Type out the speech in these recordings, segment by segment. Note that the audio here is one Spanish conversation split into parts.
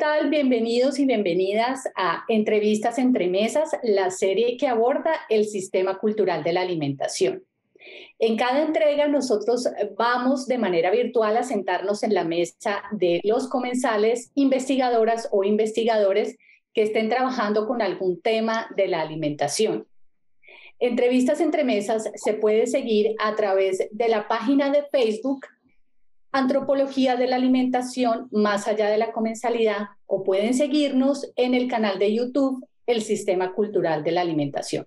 Hola, ¿qué tal? Bienvenidos y bienvenidas a Entrevistas entre Mesas, la serie que aborda el sistema cultural de la alimentación. En cada entrega nosotros vamos de manera virtual a sentarnos en la mesa de los comensales, investigadoras o investigadores que estén trabajando con algún tema de la alimentación. Entrevistas entre Mesas se puede seguir a través de la página de Facebook Antropología de la Alimentación más allá de la comensalidad o pueden seguirnos en el canal de YouTube El Sistema Cultural de la Alimentación.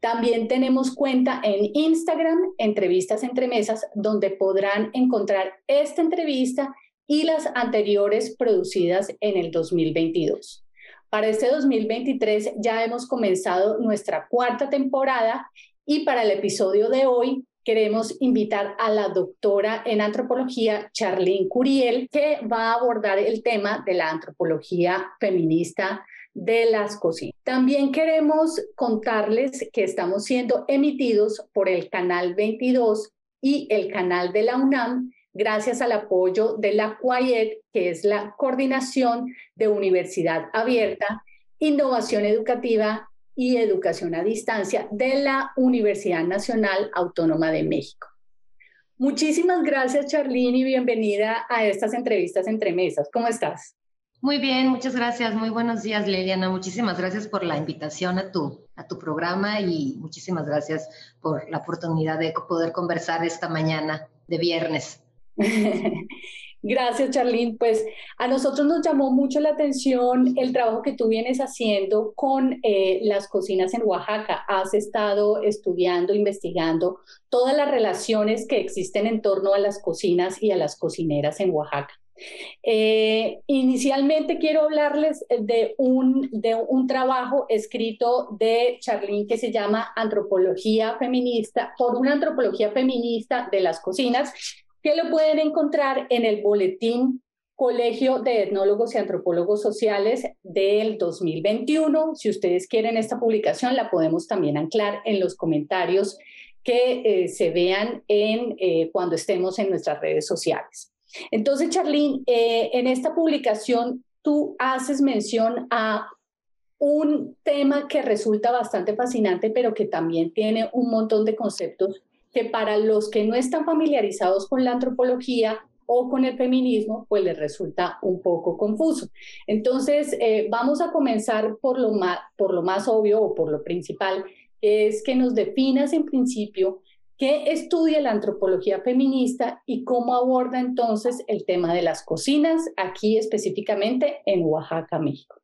También tenemos cuenta en Instagram, Entrevistas entre Mesas, donde podrán encontrar esta entrevista y las anteriores producidas en el 2022. Para este 2023 ya hemos comenzado nuestra cuarta temporada y para el episodio de hoy queremos invitar a la doctora en antropología, Charlene Curiel, que va a abordar el tema de la antropología feminista de las cocinas. También queremos contarles que estamos siendo emitidos por el canal 22 y el canal de la UNAM gracias al apoyo de la CUAED, que es la Coordinación de Universidad Abierta, Innovación Educativa y Educación a Distancia de la Universidad Nacional Autónoma de México. Muchísimas gracias, Charlene, y bienvenida a estas entrevistas entre mesas. ¿Cómo estás? Muy bien, muchas gracias. Muy buenos días, Liliana. Muchísimas gracias por la invitación a tu, a tu programa y muchísimas gracias por la oportunidad de poder conversar esta mañana de viernes. Gracias, Charlene. Pues a nosotros nos llamó mucho la atención el trabajo que tú vienes haciendo con eh, las cocinas en Oaxaca. Has estado estudiando, investigando todas las relaciones que existen en torno a las cocinas y a las cocineras en Oaxaca. Eh, inicialmente quiero hablarles de un, de un trabajo escrito de Charlene que se llama Antropología Feminista, por una antropología feminista de las cocinas, que lo pueden encontrar en el boletín Colegio de Etnólogos y Antropólogos Sociales del 2021. Si ustedes quieren esta publicación, la podemos también anclar en los comentarios que eh, se vean en, eh, cuando estemos en nuestras redes sociales. Entonces, Charlene, eh, en esta publicación tú haces mención a un tema que resulta bastante fascinante, pero que también tiene un montón de conceptos que para los que no están familiarizados con la antropología o con el feminismo, pues les resulta un poco confuso. Entonces, eh, vamos a comenzar por lo, más, por lo más obvio o por lo principal, que es que nos definas en principio qué estudia la antropología feminista y cómo aborda entonces el tema de las cocinas aquí específicamente en Oaxaca, México.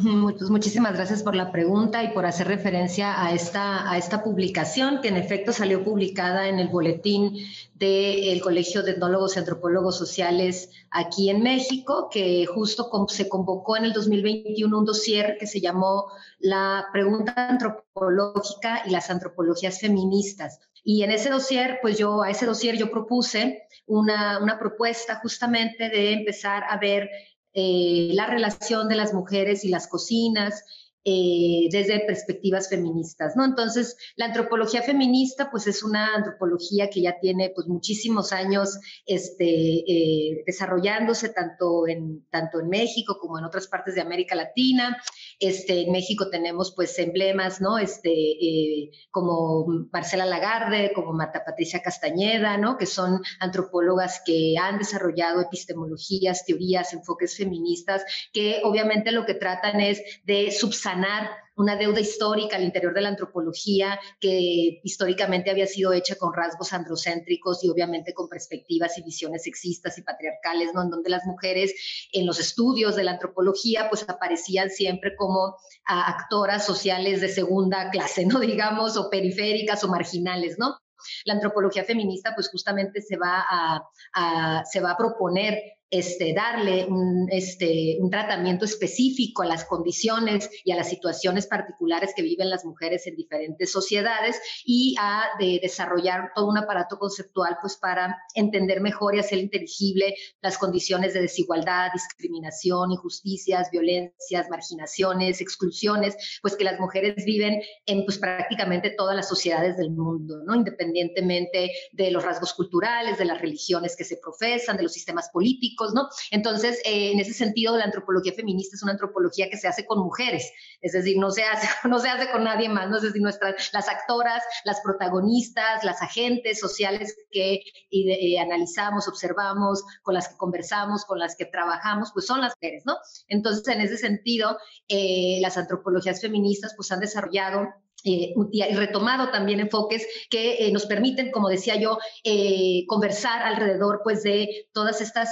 Pues muchísimas gracias por la pregunta y por hacer referencia a esta, a esta publicación que en efecto salió publicada en el boletín del Colegio de Etnólogos y Antropólogos Sociales aquí en México, que justo se convocó en el 2021 un dossier que se llamó La pregunta antropológica y las antropologías feministas. Y en ese dossier, pues yo a ese dossier yo propuse una, una propuesta justamente de empezar a ver eh, la relación de las mujeres y las cocinas, eh, desde perspectivas feministas, ¿no? Entonces, la antropología feminista, pues es una antropología que ya tiene pues muchísimos años este, eh, desarrollándose tanto en, tanto en México como en otras partes de América Latina. Este, en México tenemos pues emblemas, ¿no? Este, eh, como Marcela Lagarde, como Marta Patricia Castañeda, ¿no? Que son antropólogas que han desarrollado epistemologías, teorías, enfoques feministas, que obviamente lo que tratan es de subsanar una deuda histórica al interior de la antropología que históricamente había sido hecha con rasgos androcéntricos y obviamente con perspectivas y visiones sexistas y patriarcales, ¿no? En donde las mujeres en los estudios de la antropología pues aparecían siempre como actoras sociales de segunda clase, ¿no? Digamos, o periféricas o marginales, ¿no? La antropología feminista pues justamente se va a se va a proponer este, darle un, este, un tratamiento específico a las condiciones y a las situaciones particulares que viven las mujeres en diferentes sociedades y a de desarrollar todo un aparato conceptual pues para entender mejor y hacer inteligible las condiciones de desigualdad, discriminación, injusticias, violencias, marginaciones, exclusiones, pues que las mujeres viven en pues prácticamente todas las sociedades del mundo, ¿no? Independientemente de los rasgos culturales, de las religiones que se profesan, de los sistemas políticos ¿no? Entonces, eh, en ese sentido, la antropología feminista es una antropología que se hace con mujeres, es decir, no se hace, no se hace con nadie más, ¿no? Es decir, nuestras, las actoras, las protagonistas, las agentes sociales que eh, analizamos, observamos, con las que conversamos, con las que trabajamos, pues son las mujeres, ¿no? Entonces, en ese sentido, eh, las antropologías feministas pues han desarrollado eh, y retomado también enfoques que eh, nos permiten, como decía yo, eh, conversar alrededor pues, de todas estas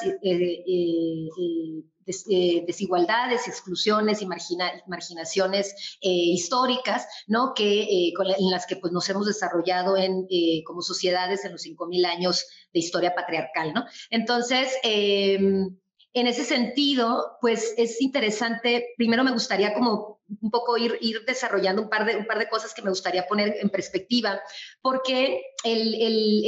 desigualdades, exclusiones y marginaciones históricas, ¿no? que, en las que pues, nos hemos desarrollado en, como sociedades en los 5.000 años de historia patriarcal. ¿no? Entonces, em, en ese sentido, pues es interesante, primero me gustaría como un poco ir, desarrollando un par, de, un par de cosas que me gustaría poner en perspectiva, porque el, el,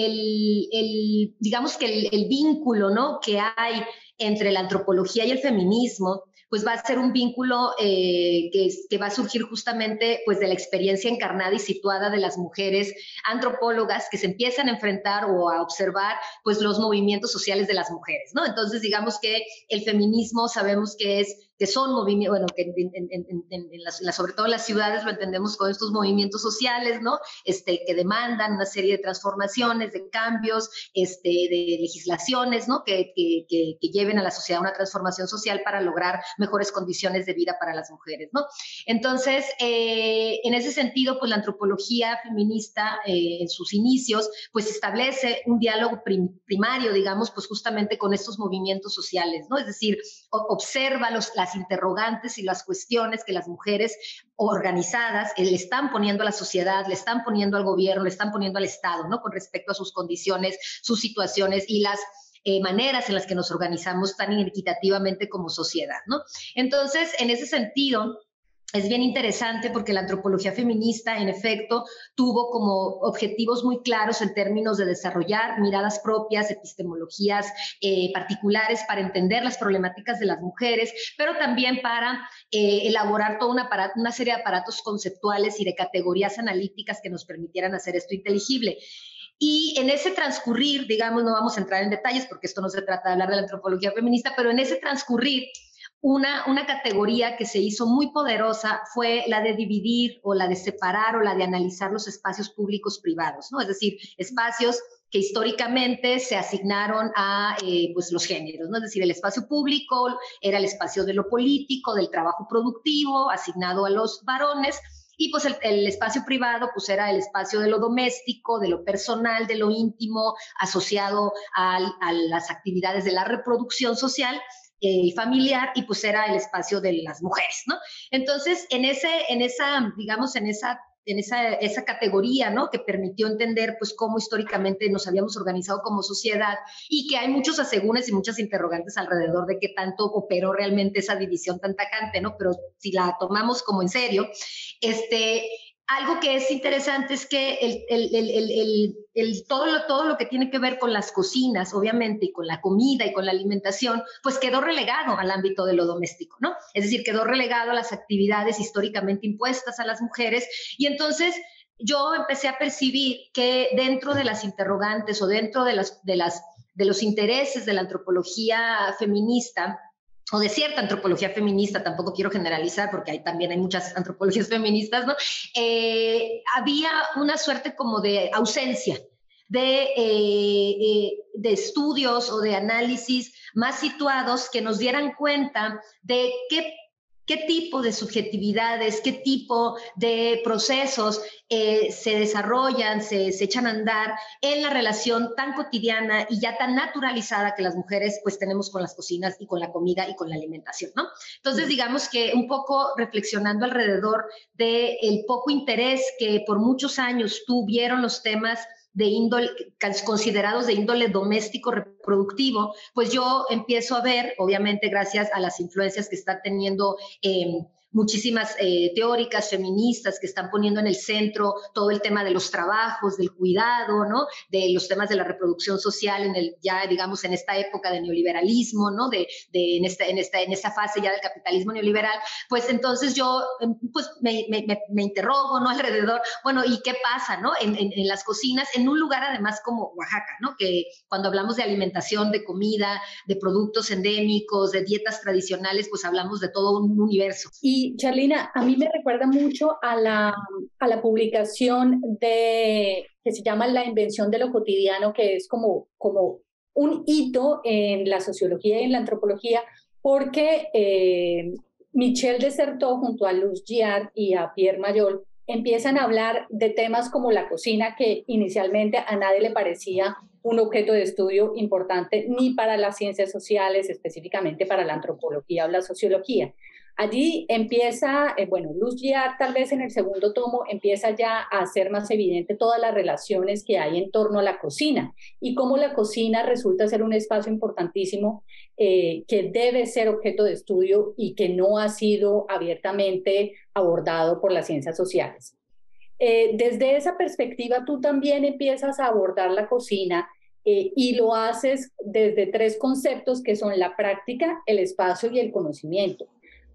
el, digamos que el, vínculo ¿no? que hay entre la antropología y el feminismo pues va a ser un vínculo eh, que, que, va a surgir justamente pues de la experiencia encarnada y situada de las mujeres antropólogas que se empiezan a enfrentar o a observar pues los movimientos sociales de las mujeres, ¿no? Entonces digamos que el feminismo sabemos que es que son movimientos, bueno, que en, las, sobre todo en las ciudades lo entendemos con estos movimientos sociales, ¿no? Este, que demandan una serie de transformaciones, de cambios, este, de legislaciones, ¿no? Que, que, que, lleven a la sociedad una transformación social para lograr mejores condiciones de vida para las mujeres, ¿no? Entonces, eh, en ese sentido, pues la antropología feminista eh, en sus inicios, pues establece un diálogo primario, digamos, pues justamente con estos movimientos sociales, ¿no? Es decir, observa los, las interrogantes y las cuestiones que las mujeres organizadas eh, le están poniendo a la sociedad, le están poniendo al gobierno, le están poniendo al Estado, ¿no? Con respecto a sus condiciones, sus situaciones y las eh, maneras en las que nos organizamos tan inequitativamente como sociedad, ¿no? Entonces, en ese sentido, es bien interesante porque la antropología feminista, en efecto, tuvo como objetivos muy claros en términos de desarrollar miradas propias, epistemologías eh, particulares para entender las problemáticas de las mujeres, pero también para eh, elaborar toda una, una serie de aparatos conceptuales y de categorías analíticas que nos permitieran hacer esto inteligible. Y en ese transcurrir, digamos, no vamos a entrar en detalles porque esto no se trata de hablar de la antropología feminista, pero en ese transcurrir, una, una categoría que se hizo muy poderosa fue la de dividir o la de separar o la de analizar los espacios públicos privados, ¿no? Es decir, espacios que históricamente se asignaron a eh, pues los géneros, ¿no? Es decir, el espacio público era el espacio de lo político, del trabajo productivo, asignado a los varones, y pues el, el, espacio privado pues era el espacio de lo doméstico, de lo personal, de lo íntimo, asociado a, a las actividades de la reproducción social eh, familiar y pues era el espacio de las mujeres, ¿no? Entonces, en, ese, en esa, digamos, en esa en esa, esa categoría, ¿no? Que permitió entender, pues, cómo históricamente nos habíamos organizado como sociedad y que hay muchos asegúnes y muchas interrogantes alrededor de qué tanto operó realmente esa división tan tacante, ¿no? Pero si la tomamos como en serio, este, algo que es interesante es que el, todo, lo, todo lo que tiene que ver con las cocinas, obviamente, y con la comida y con la alimentación, pues quedó relegado al ámbito de lo doméstico, ¿no? Es decir, quedó relegado a las actividades históricamente impuestas a las mujeres. Y entonces yo empecé a percibir que dentro de las interrogantes o dentro de, las, de, las, de los intereses de la antropología feminista, o de cierta antropología feminista, tampoco quiero generalizar porque hay, también hay muchas antropologías feministas, ¿no? Eh, había una suerte como de ausencia de, eh, eh, de estudios o de análisis más situados que nos dieran cuenta de qué qué tipo de subjetividades, qué tipo de procesos eh, se desarrollan, se, echan a andar en la relación tan cotidiana y ya tan naturalizada que las mujeres pues tenemos con las cocinas y con la comida y con la alimentación, ¿no? Entonces, digamos que un poco reflexionando alrededor del el poco interés que por muchos años tuvieron los temas de índole, considerados de índole doméstico reproductivo, pues yo empiezo a ver, obviamente gracias a las influencias que está teniendo em, muchísimas eh, teóricas feministas que están poniendo en el centro todo el tema de los trabajos, del cuidado, ¿no? De los temas de la reproducción social en el, ya digamos en esta época de neoliberalismo, ¿no? De, de en, esta, en, esta, en esta fase ya del capitalismo neoliberal, pues entonces yo em, pues me, me, me interrogo, ¿no? Alrededor, bueno, ¿y qué pasa, ¿no? En, en, en, las cocinas, en un lugar además como Oaxaca, ¿no? Que cuando hablamos de alimentación, de comida, de productos endémicos, de dietas tradicionales, pues hablamos de todo un universo. Y Charlina, a mí me recuerda mucho a la, a la publicación de que se llama La invención de lo cotidiano, que es como, como un hito en la sociología y en la antropología, porque eh, Michel desertó junto a Luz Giard y a Pierre Mayol empiezan a hablar de temas como la cocina, que inicialmente a nadie le parecía un objeto de estudio importante, ni para las ciencias sociales, específicamente para la antropología o la sociología. Allí empieza, eh, bueno, Luz Giard tal vez en el segundo tomo empieza ya a hacer más evidente todas las relaciones que hay en torno a la cocina y cómo la cocina resulta ser un espacio importantísimo eh, que debe ser objeto de estudio y que no ha sido abiertamente abordado por las ciencias sociales. Eh, desde esa perspectiva, tú también empiezas a abordar la cocina y lo haces desde tres conceptos que son la práctica, el espacio y el conocimiento.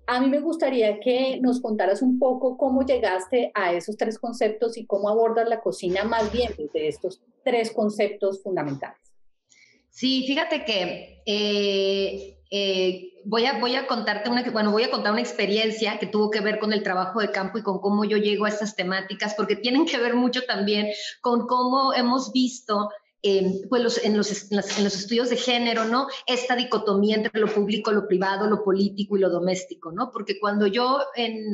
A mí me gustaría que nos contaras un poco cómo llegaste a esos tres conceptos y cómo abordas la cocina más bien desde estos tres conceptos fundamentales. Sí, fíjate que eh, eh, voy, a, voy contarte una, bueno, voy a contar una experiencia que tuvo que ver con el trabajo de campo y con cómo yo llego a estas temáticas, porque tienen que ver mucho también con cómo hemos visto pues en, los, en, los, estudios de género, ¿no? Esta dicotomía entre lo público, lo privado, lo político y lo doméstico, ¿no? Porque cuando yo,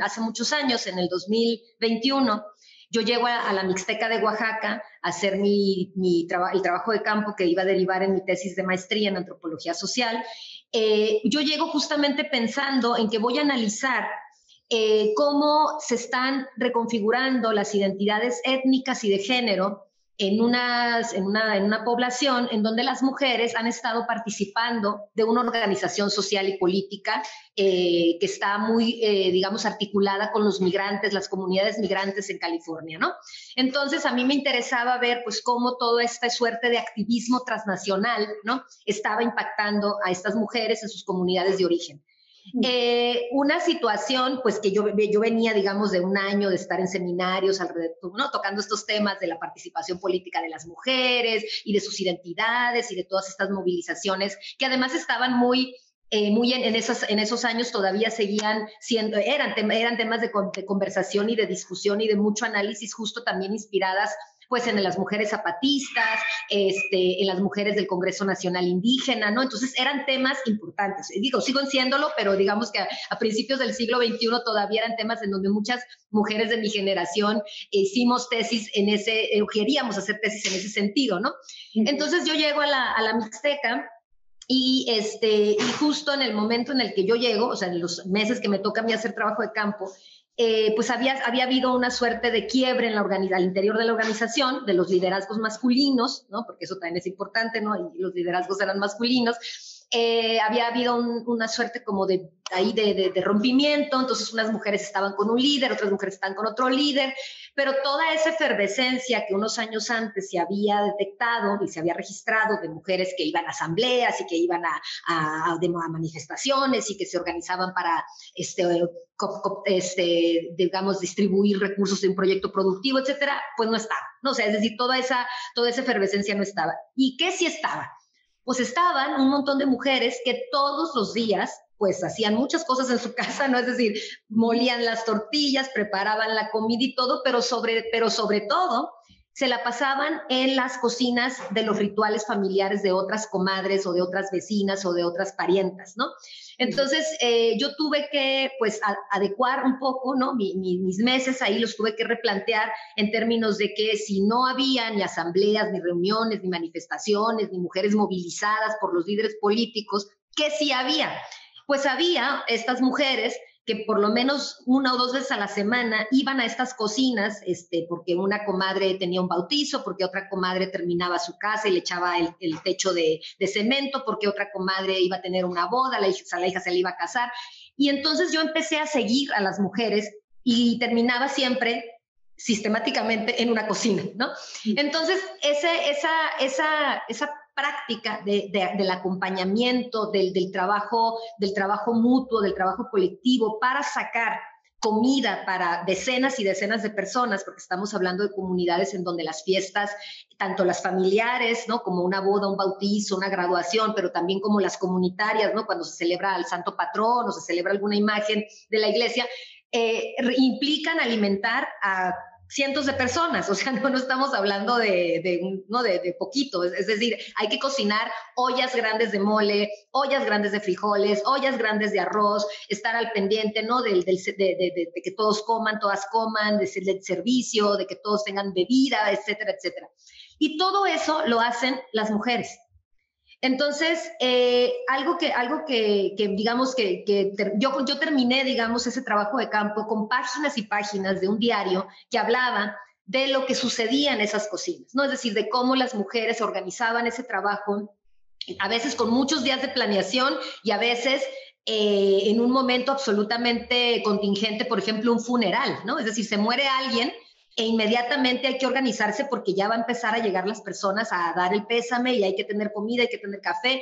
hace muchos años, en el 2021, yo llego a, la Mixteca de Oaxaca a hacer mi, mi el trabajo de campo que iba a derivar en mi tesis de maestría en antropología social. Eh, yo llego justamente pensando en que voy a analizar eh, cómo se están reconfigurando las identidades étnicas y de género en, unas, en, una, en una población en donde las mujeres han estado participando de una organización social y política eh, que está muy, eh, digamos, articulada con los migrantes, las comunidades migrantes en California, ¿no? Entonces, a mí me interesaba ver, pues, cómo toda esta suerte de activismo transnacional, ¿no? Estaba impactando a estas mujeres en sus comunidades de origen. Eh, una situación, pues que yo, yo venía, digamos, de un año de estar en seminarios alrededor, ¿no? tocando estos temas de la participación política de las mujeres y de sus identidades y de todas estas movilizaciones que además estaban muy eh, muy en, en, esos, en esos años todavía seguían siendo, eran, eran temas de, conversación y de discusión y de mucho análisis, justo también inspiradas pues en las mujeres zapatistas, este, en las mujeres del Congreso Nacional Indígena, ¿no? Entonces eran temas importantes. Digo, sigo siéndolo, pero digamos que a, principios del siglo XXI todavía eran temas en donde muchas mujeres de mi generación hicimos tesis en ese, eh, queríamos hacer tesis en ese sentido, ¿no? Entonces yo llego a la, a la Mixteca y, este, y justo en el momento en el que yo llego, o sea, en los meses que me toca a mí hacer trabajo de campo, eh, pues había, había habido una suerte de quiebre en la al interior de la organización, de los liderazgos masculinos, ¿no? Porque eso también es importante, ¿no? Y los liderazgos eran masculinos. Eh, había habido una suerte como de ahí de, de, rompimiento, entonces unas mujeres estaban con un líder, otras mujeres estaban con otro líder, pero toda esa efervescencia que unos años antes se había detectado y se había registrado de mujeres que iban a asambleas y que iban a, a, a manifestaciones y que se organizaban para, este, este, digamos, distribuir recursos de un proyecto productivo, etcétera, pues no estaba, ¿no? O sea, es decir, toda esa, toda esa efervescencia no estaba. ¿Y qué sí estaba? Pues estaban un montón de mujeres que todos los días pues hacían muchas cosas en su casa, ¿no? Es decir, molían las tortillas, preparaban la comida y todo, pero sobre, pero sobre todo se la pasaban en las cocinas de los rituales familiares de otras comadres o de otras vecinas o de otras parientas, ¿no? Entonces, eh, yo tuve que, pues, adecuar un poco, ¿no? mis meses ahí los tuve que replantear en términos de que si no había ni asambleas, ni reuniones, ni manifestaciones, ni mujeres movilizadas por los líderes políticos, ¿qué sí había? Pues había estas mujeres que por lo menos una o dos veces a la semana iban a estas cocinas, este, porque una comadre tenía un bautizo, porque otra comadre terminaba su casa y le echaba el, techo de, cemento, porque otra comadre iba a tener una boda, la hija, la hija se le iba a casar. Y entonces yo empecé a seguir a las mujeres y terminaba siempre sistemáticamente en una cocina, ¿no? Entonces, ese, esa, esa, esa práctica de, del acompañamiento, del, del, trabajo, del trabajo mutuo, del trabajo colectivo para sacar comida para decenas y decenas de personas, porque estamos hablando de comunidades en donde las fiestas, tanto las familiares, ¿no? Como una boda, un bautizo, una graduación, pero también como las comunitarias, ¿no? Cuando se celebra al santo patrón o se celebra alguna imagen de la iglesia, eh, implican alimentar a cientos de personas, o sea, no, estamos hablando de, de no, de, poquito, es, decir, hay que cocinar ollas grandes de mole, ollas grandes de frijoles, ollas grandes de arroz, estar al pendiente, ¿no? Del de, que todos coman, todas coman, del servicio, de que todos tengan bebida, etcétera, etcétera. Y todo eso lo hacen las mujeres. Entonces, eh, algo que, algo que, digamos, que, yo, yo terminé, digamos, ese trabajo de campo con páginas y páginas de un diario que hablaba de lo que sucedía en esas cocinas, ¿no? Es decir, de cómo las mujeres organizaban ese trabajo, a veces con muchos días de planeación y a veces eh, en un momento absolutamente contingente, por ejemplo, un funeral, ¿no? Es decir, se muere alguien e inmediatamente hay que organizarse porque ya va a empezar a llegar las personas a dar el pésame y hay que tener comida, hay que tener café.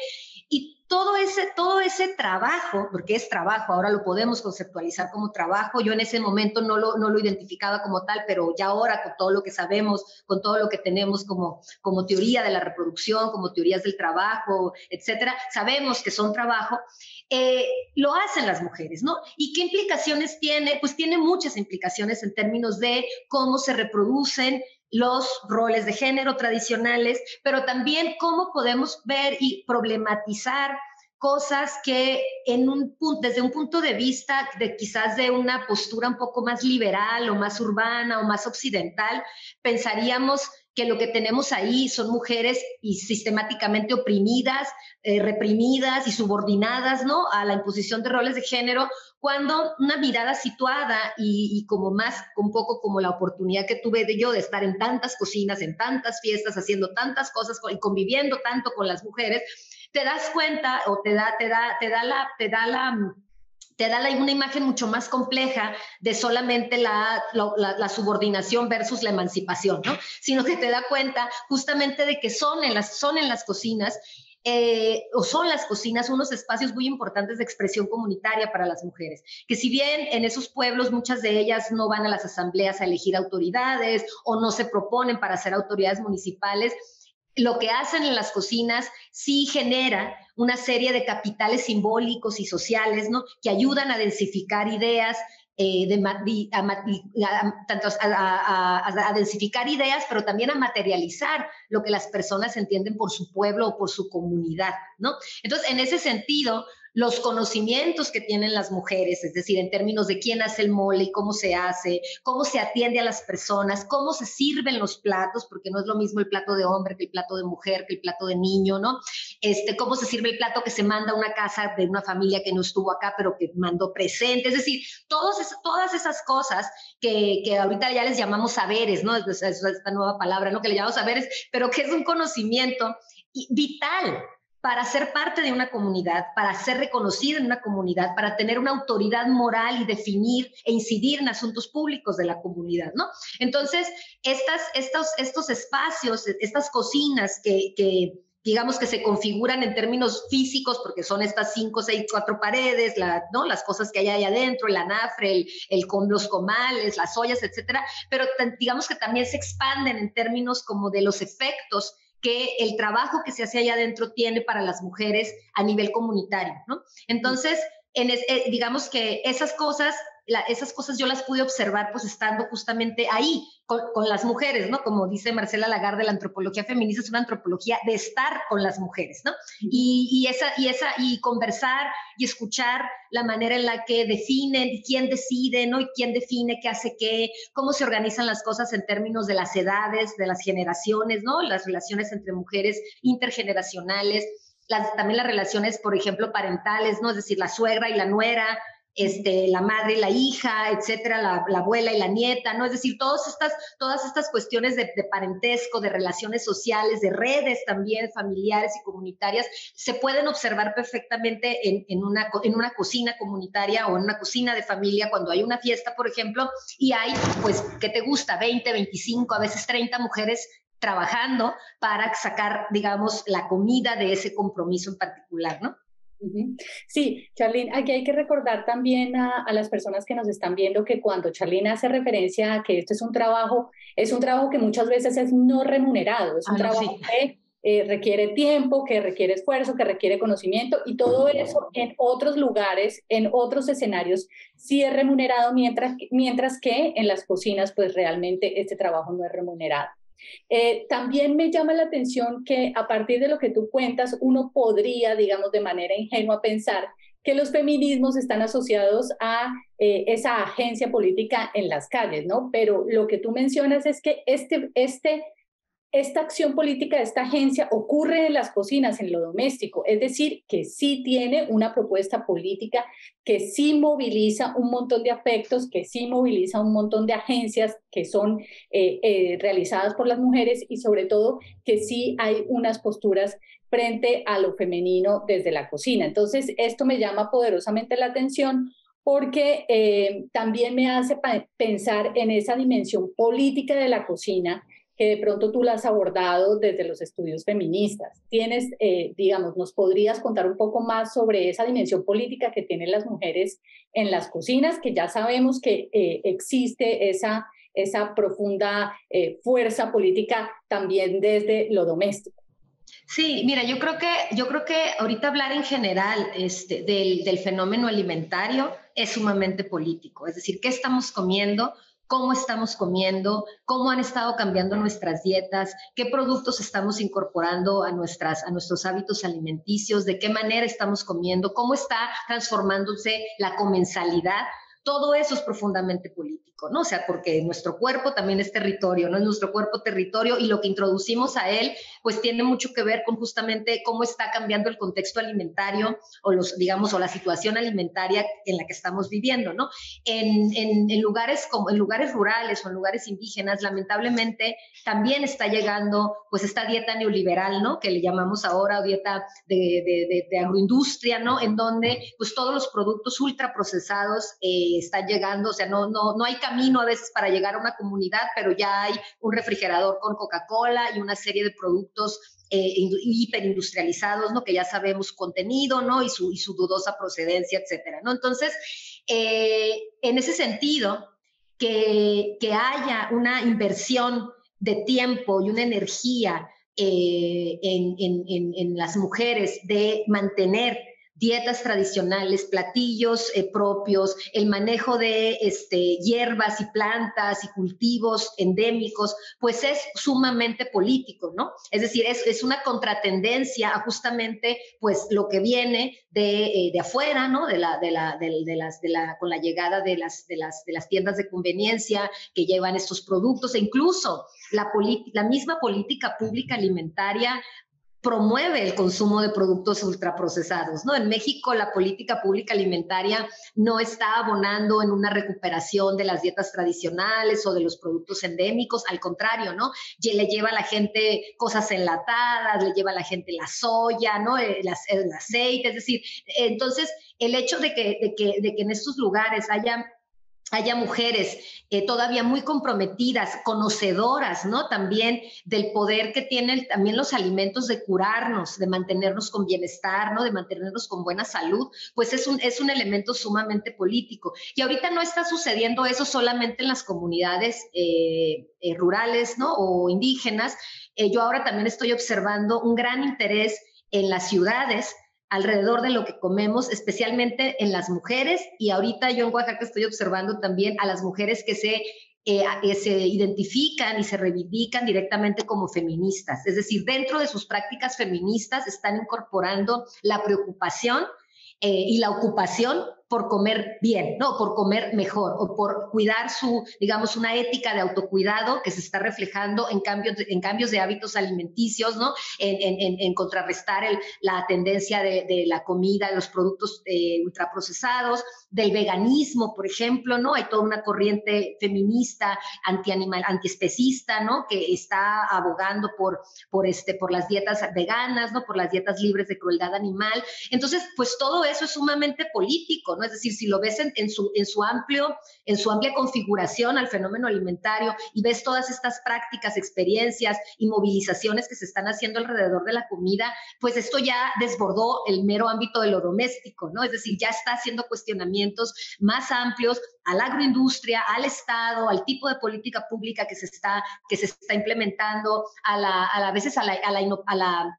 Y todo ese, todo ese trabajo, porque es trabajo, ahora lo podemos conceptualizar como trabajo, yo en ese momento no lo, no lo identificaba como tal, pero ya ahora con todo lo que sabemos, con todo lo que tenemos como, como teoría de la reproducción, como teorías del trabajo, etcétera, sabemos que son trabajo, eh, lo hacen las mujeres, ¿no? ¿Y qué implicaciones tiene? Pues tiene muchas implicaciones en términos de cómo se reproducen los roles de género tradicionales, pero también cómo podemos ver y problematizar cosas que en un desde un punto de vista de quizás de una postura un poco más liberal o más urbana o más occidental, pensaríamos que lo que tenemos ahí son mujeres y sistemáticamente oprimidas, eh, reprimidas y subordinadas, ¿no? A la imposición de roles de género, cuando una mirada situada y, como más, un poco como la oportunidad que tuve de yo de estar en tantas cocinas, en tantas fiestas, haciendo tantas cosas y conviviendo tanto con las mujeres, te das cuenta o te da, te da, te da la, te da la te da una imagen mucho más compleja de solamente la, subordinación versus la emancipación, ¿no? Sino que te da cuenta justamente de que son en las, son en las cocinas eh, o son las cocinas unos espacios muy importantes de expresión comunitaria para las mujeres, que si bien en esos pueblos muchas de ellas no van a las asambleas a elegir autoridades o no se proponen para ser autoridades municipales, lo que hacen en las cocinas sí genera una serie de capitales simbólicos y sociales, ¿no? Que ayudan a densificar ideas, eh, a, densificar ideas, pero también a materializar lo que las personas entienden por su pueblo o por su comunidad, ¿no? Entonces, en ese sentido, los conocimientos que tienen las mujeres, es decir, en términos de quién hace el mole y cómo se hace, cómo se atiende a las personas, cómo se sirven los platos, porque no es lo mismo el plato de hombre que el plato de mujer, que el plato de niño, ¿no? Este, cómo se sirve el plato que se manda a una casa de una familia que no estuvo acá, pero que mandó presente, es decir, todos todas esas cosas que, que, ahorita ya les llamamos saberes, ¿no? Es, esta nueva palabra, ¿no? Que le llamamos saberes, pero que es un conocimiento vital para ser parte de una comunidad, para ser reconocida en una comunidad, para tener una autoridad moral y definir e incidir en asuntos públicos de la comunidad, ¿no? Entonces, estas, estos, estos espacios, estas cocinas que, digamos que se configuran en términos físicos, porque son estas cinco, seis, cuatro paredes, ¿no? las cosas que hay ahí adentro, el anafre, el, el, los comales, las ollas, etcétera, pero digamos que también se expanden en términos como de los efectos que el trabajo que se hace allá adentro tiene para las mujeres a nivel comunitario, ¿no? Entonces, en eh, digamos que esas cosas esas cosas yo las pude observar pues estando justamente ahí con, las mujeres, ¿no? Como dice Marcela Lagarde, la antropología feminista es una antropología de estar con las mujeres, ¿no? Y, esa, y, esa, y conversar y escuchar la manera en la que definen, quién decide, ¿no? Y quién define qué hace qué, cómo se organizan las cosas en términos de las edades, de las generaciones, ¿no? Las relaciones entre mujeres intergeneracionales, las, también las relaciones, por ejemplo, parentales, ¿no? Es decir, la suegra y la nuera, este, la madre, la hija, etcétera, la, abuela y la nieta, ¿no? Es decir, todas estas, todas estas cuestiones de, parentesco, de relaciones sociales, de redes también familiares y comunitarias, se pueden observar perfectamente en, una, en una cocina comunitaria o en una cocina de familia cuando hay una fiesta, por ejemplo, y hay, pues, ¿qué te gusta? 20, 25, a veces 30 mujeres trabajando para sacar, digamos, la comida de ese compromiso en particular, ¿no? Sí, Charlene, aquí hay que recordar también a, las personas que nos están viendo que cuando Charlene hace referencia a que esto es un trabajo, es un trabajo que muchas veces es no remunerado, es un ah, trabajo que eh, requiere tiempo, que requiere esfuerzo, que requiere conocimiento y todo eso en otros lugares, en otros escenarios, sí es remunerado, mientras, mientras que en las cocinas pues realmente este trabajo no es remunerado. Eh, también me llama la atención que a partir de lo que tú cuentas, uno podría, digamos, de manera ingenua pensar que los feminismos están asociados a eh, esa agencia política en las calles, ¿no? Pero lo que tú mencionas es que este, este esta acción política esta agencia ocurre en las cocinas, en lo doméstico, es decir, que sí tiene una propuesta política, que sí moviliza un montón de afectos, que sí moviliza un montón de agencias que son eh, eh, realizadas por las mujeres y sobre todo que sí hay unas posturas frente a lo femenino desde la cocina. Entonces, esto me llama poderosamente la atención porque eh, también me hace pensar en esa dimensión política de la cocina que de pronto tú la has abordado desde los estudios feministas. Tienes, eh, digamos, ¿nos podrías contar un poco más sobre esa dimensión política que tienen las mujeres en las cocinas, que ya sabemos que eh, existe esa, esa profunda eh, fuerza política también desde lo doméstico? Sí, mira, yo creo que, yo creo que ahorita hablar en general este, del, del fenómeno alimentario es sumamente político, es decir, ¿qué estamos comiendo? Cómo estamos comiendo, cómo han estado cambiando nuestras dietas, qué productos estamos incorporando a, nuestras, a nuestros hábitos alimenticios, de qué manera estamos comiendo, cómo está transformándose la comensalidad. Todo eso es profundamente político, ¿no? O sea, porque nuestro cuerpo también es territorio, ¿no? Es nuestro cuerpo territorio y lo que introducimos a él, pues tiene mucho que ver con justamente cómo está cambiando el contexto alimentario o los, digamos, o la situación alimentaria en la que estamos viviendo, ¿no? En, en, lugares como, en lugares rurales o en lugares indígenas, lamentablemente también está llegando, pues, esta dieta neoliberal, ¿no? Que le llamamos ahora dieta de, de, de, agroindustria, ¿no? En donde, pues, todos los productos ultraprocesados, eh, están llegando, o sea, no, no, no hay camino a veces para llegar a una comunidad, pero ya hay un refrigerador con Coca-Cola y una serie de productos eh, hiperindustrializados, ¿no? Que ya sabemos contenido, ¿no? Y su, dudosa procedencia, etcétera, ¿no? Entonces, eh, en ese sentido, que, que, haya una inversión de tiempo y una energía eh, en, en, en, las mujeres de mantener dietas tradicionales, platillos eh, propios, el manejo de este, hierbas y plantas y cultivos endémicos, pues es sumamente político, ¿no? Es decir, es, una contratendencia a justamente pues lo que viene de, eh, afuera, ¿no? De la, de la, de, de las, de la, con la llegada de las, de, las, tiendas de conveniencia que llevan estos productos e incluso la misma política pública alimentaria promueve el consumo de productos ultraprocesados, ¿no? En México la política pública alimentaria no está abonando en una recuperación de las dietas tradicionales o de los productos endémicos, al contrario, ¿no? Le lleva a la gente cosas enlatadas, le lleva a la gente la soya, ¿no? El, aceite, es decir, entonces el hecho de que, de que, de que en estos lugares haya haya mujeres eh, todavía muy comprometidas, conocedoras, ¿no? También del poder que tienen también los alimentos de curarnos, de mantenernos con bienestar, ¿no? De mantenernos con buena salud, pues es un, es un elemento sumamente político. Y ahorita no está sucediendo eso solamente en las comunidades eh, eh, rurales, ¿no? O indígenas. yo ahora también estoy observando un gran interés en las ciudades alrededor de lo que comemos, especialmente en las mujeres. Y ahorita yo en Oaxaca estoy observando también a las mujeres que se, eh, eh, se identifican y se reivindican directamente como feministas. Es decir, dentro de sus prácticas feministas están incorporando la preocupación eh, y la ocupación por comer bien, ¿no? Por comer mejor o por cuidar su, digamos, una ética de autocuidado que se está reflejando en cambios en cambios de hábitos alimenticios, ¿no? En, en, contrarrestar el, la tendencia de, de, la comida, los productos eh, ultraprocesados, del veganismo, por ejemplo, ¿no? Hay toda una corriente feminista, antianimal, antiespecista, ¿no? Que está abogando por, por, este, por las dietas veganas, ¿no? Por las dietas libres de crueldad animal. Entonces, pues todo eso es sumamente político, ¿no? Es decir, si lo ves en, su, en, su amplio, en su amplia configuración al fenómeno alimentario y ves todas estas prácticas, experiencias y movilizaciones que se están haciendo alrededor de la comida, pues esto ya desbordó el mero ámbito de lo doméstico, ¿no? Es decir, ya está haciendo cuestionamientos más amplios a la agroindustria, al Estado, al tipo de política pública que se está, que se está implementando, a, la, a, veces a la, a la, a la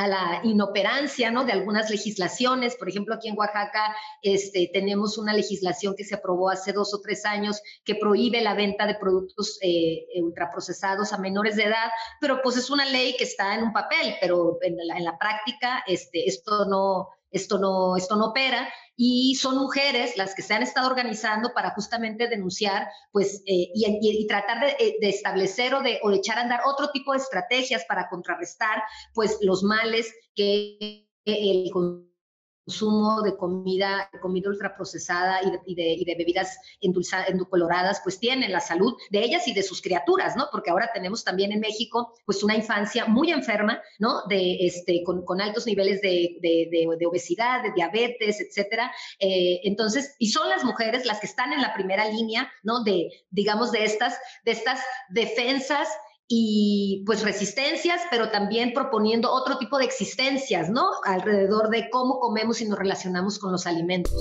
a la inoperancia ¿no? de algunas legislaciones. Por ejemplo, aquí en Oaxaca este, tenemos una legislación que se aprobó hace dos o tres años que prohíbe la venta de productos eh, ultraprocesados a menores de edad, pero pues es una ley que está en un papel, pero en la, en la práctica este, esto no, esto no, esto no opera y son mujeres las que se han estado organizando para justamente denunciar pues, eh, y, tratar eh, de, establecer o de, o de echar a andar otro tipo de estrategias para contrarrestar pues, los males que el consumo de comida, comida ultraprocesada y de, y de, y de bebidas endulcoloradas, pues tienen la salud de ellas y de sus criaturas, ¿no? Porque ahora tenemos también en México, pues una infancia muy enferma, ¿no? De, este, con, con altos niveles de, de, obesidad, de diabetes, etcétera. Eh, entonces, y son las mujeres las que están en la primera línea, ¿no? De, digamos, de estas, de estas defensas y pues resistencias, pero también proponiendo otro tipo de existencias, ¿no? Alrededor de cómo comemos y nos relacionamos con los alimentos.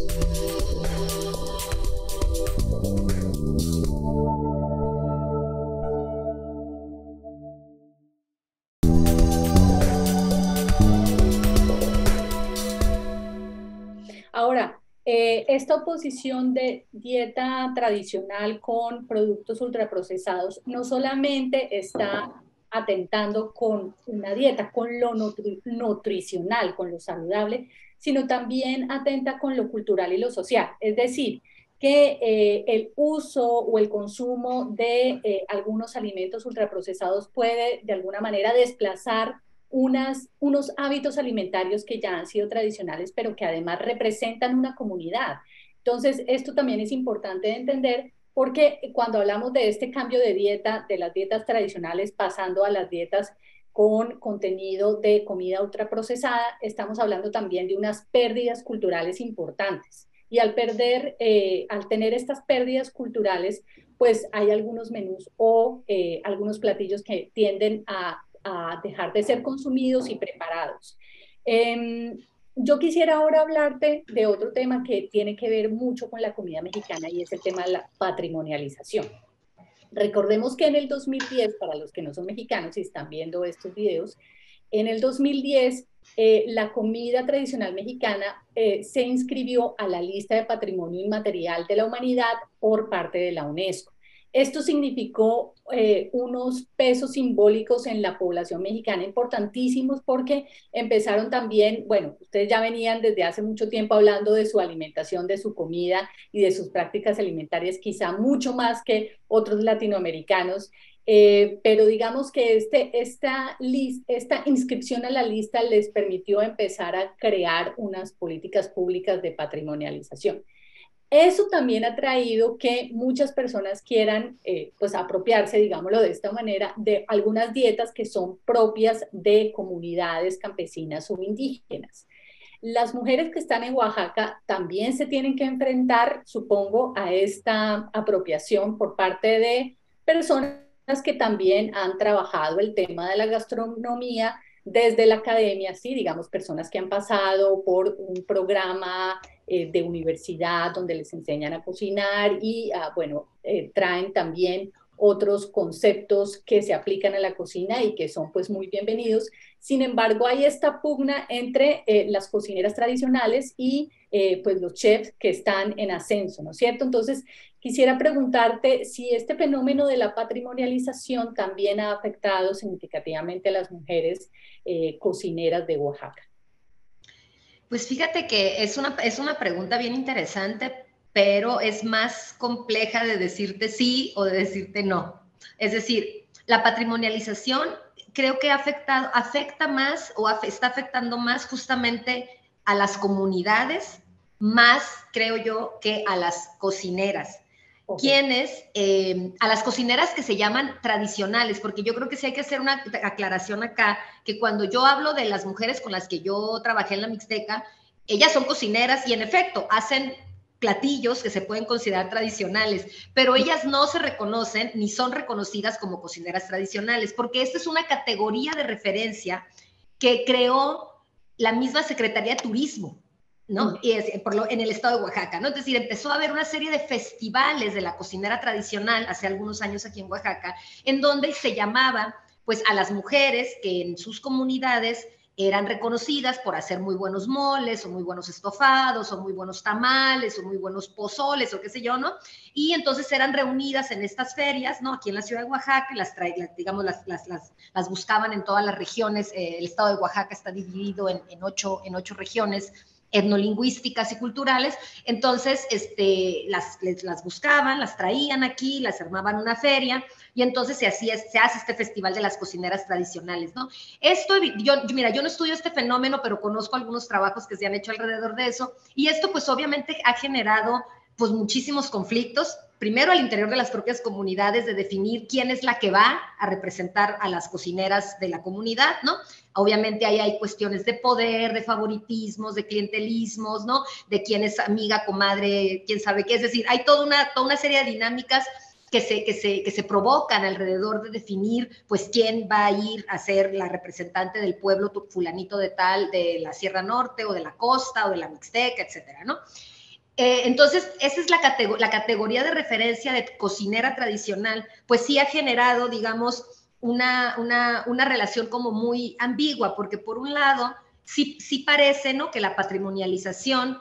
Esta oposición de dieta tradicional con productos ultraprocesados no solamente está atentando con una dieta, con lo nutricional, con lo saludable, sino también atenta con lo cultural y lo social. Es decir, que eh, el uso o el consumo de eh, algunos alimentos ultraprocesados puede de alguna manera desplazar unas, unos hábitos alimentarios que ya han sido tradicionales, pero que además representan una comunidad. Entonces, esto también es importante de entender porque cuando hablamos de este cambio de dieta, de las dietas tradicionales pasando a las dietas con contenido de comida ultraprocesada, estamos hablando también de unas pérdidas culturales importantes. Y al perder, eh, al tener estas pérdidas culturales, pues hay algunos menús o eh, algunos platillos que tienden a a dejar de ser consumidos y preparados. Em, yo quisiera ahora hablarte de otro tema que tiene que ver mucho con la comida mexicana y es el tema de la patrimonialización. Recordemos que en el 2010, para los que no son mexicanos y están viendo estos videos, en el 2010 eh, la comida tradicional mexicana eh, se inscribió a la lista de patrimonio inmaterial de la humanidad por parte de la UNESCO. Esto significó eh, unos pesos simbólicos en la población mexicana importantísimos porque empezaron también, bueno, ustedes ya venían desde hace mucho tiempo hablando de su alimentación, de su comida y de sus prácticas alimentarias, quizá mucho más que otros latinoamericanos. Eh, pero digamos que este, esta, esta inscripción a la lista les permitió empezar a crear unas políticas públicas de patrimonialización. Eso también ha traído que muchas personas quieran eh, pues apropiarse, digámoslo de esta manera, de algunas dietas que son propias de comunidades campesinas o indígenas. Las mujeres que están en Oaxaca también se tienen que enfrentar, supongo, a esta apropiación por parte de personas que también han trabajado el tema de la gastronomía desde la academia, sí, digamos, personas que han pasado por un programa eh, de universidad donde les enseñan a cocinar y, ah, bueno, eh, traen también otros conceptos que se aplican a la cocina y que son pues muy bienvenidos. Sin embargo, hay esta pugna entre eh, las cocineras tradicionales y pues los chefs que están en ascenso, ¿no es cierto? Entonces, quisiera preguntarte si este fenómeno de la patrimonialización también ha afectado significativamente a las mujeres cocineras de Oaxaca. Pues fíjate que es una, es una pregunta bien interesante, pero es más compleja de decirte sí o de decirte no. Es decir, la patrimonialización creo que ha afectado, afecta más o está afectando más justamente a las comunidades, más creo yo que a las cocineras. ¿Quiénes? Eh, a las cocineras que se llaman tradicionales, porque yo creo que sí hay que hacer una aclaración acá, que cuando yo hablo de las mujeres con las que yo trabajé en la Mixteca, ellas son cocineras y en efecto hacen platillos que se pueden considerar tradicionales, pero ellas no se reconocen ni son reconocidas como cocineras tradicionales, porque esta es una categoría de referencia que creó la misma Secretaría de Turismo, ¿no? Y es, por lo, en el estado de Oaxaca, ¿no? Es decir, empezó a haber una serie de festivales de la cocinera tradicional hace algunos años aquí en Oaxaca, en donde se llamaba, pues, a las mujeres que en sus comunidades eran reconocidas por hacer muy buenos moles o muy buenos estofados o muy buenos tamales o muy buenos pozoles o qué sé yo, ¿no? Y entonces eran reunidas en estas ferias, ¿no? Aquí en la ciudad de Oaxaca, las digamos, las, las, las, las, buscaban en todas las regiones. Eh, el estado de Oaxaca está dividido en, en, ocho, en ocho regiones etnolingüísticas y culturales, entonces este, las, las buscaban, las traían aquí, las armaban una feria y entonces se, hacía, se hace este festival de las cocineras tradicionales, ¿no? Esto, yo, mira, yo no estudio este fenómeno, pero conozco algunos trabajos que se han hecho alrededor de eso y esto pues obviamente ha generado pues muchísimos conflictos, primero al interior de las propias comunidades de definir quién es la que va a representar a las cocineras de la comunidad, ¿no? Obviamente ahí hay cuestiones de poder, de favoritismos, de clientelismos, ¿no? De quién es amiga, comadre, quién sabe qué. Es decir, hay toda una, toda una serie de dinámicas que se, que, se, que se provocan alrededor de definir, pues, quién va a ir a ser la representante del pueblo fulanito de tal, de la Sierra Norte o de la costa o de la Mixteca, etcétera, ¿no? Eh, entonces, esa es la, categoría de referencia de cocinera tradicional, pues sí ha generado, digamos, una, una, una relación como muy ambigua, porque por un lado, sí, sí parece ¿no? que la patrimonialización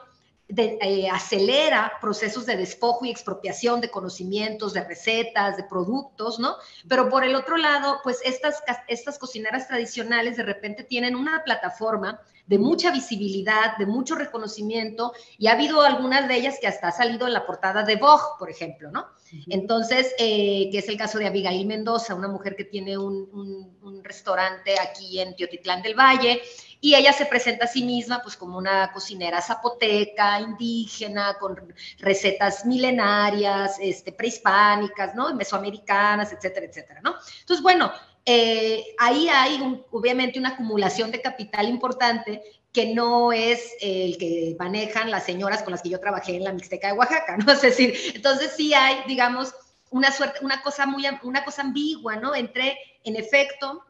eh, acelera procesos de despojo y expropiación de conocimientos, de recetas, de productos, ¿no? Pero por el otro lado, pues estas, estas cocineras tradicionales de repente tienen una plataforma de mucha visibilidad, de mucho reconocimiento, y ha habido algunas de ellas que hasta ha salido en la portada de Vogue, por ejemplo, ¿no? Entonces, eh, que es el caso de Abigail Mendoza, una mujer que tiene un, un restaurante aquí en Teotitlán del Valle, y ella se presenta a sí misma pues como una cocinera zapoteca, indígena, con recetas milenarias, este, prehispánicas, ¿no? Mesoamericanas, etcétera, etcétera, ¿no? Entonces, bueno, eh, ahí hay obviamente una acumulación de capital importante que no es el que manejan las señoras con las que yo trabajé en la Mixteca de Oaxaca, ¿no? Es decir, entonces sí hay, digamos, una suerte, una cosa muy, una cosa ambigua, ¿no? Entre, en efecto,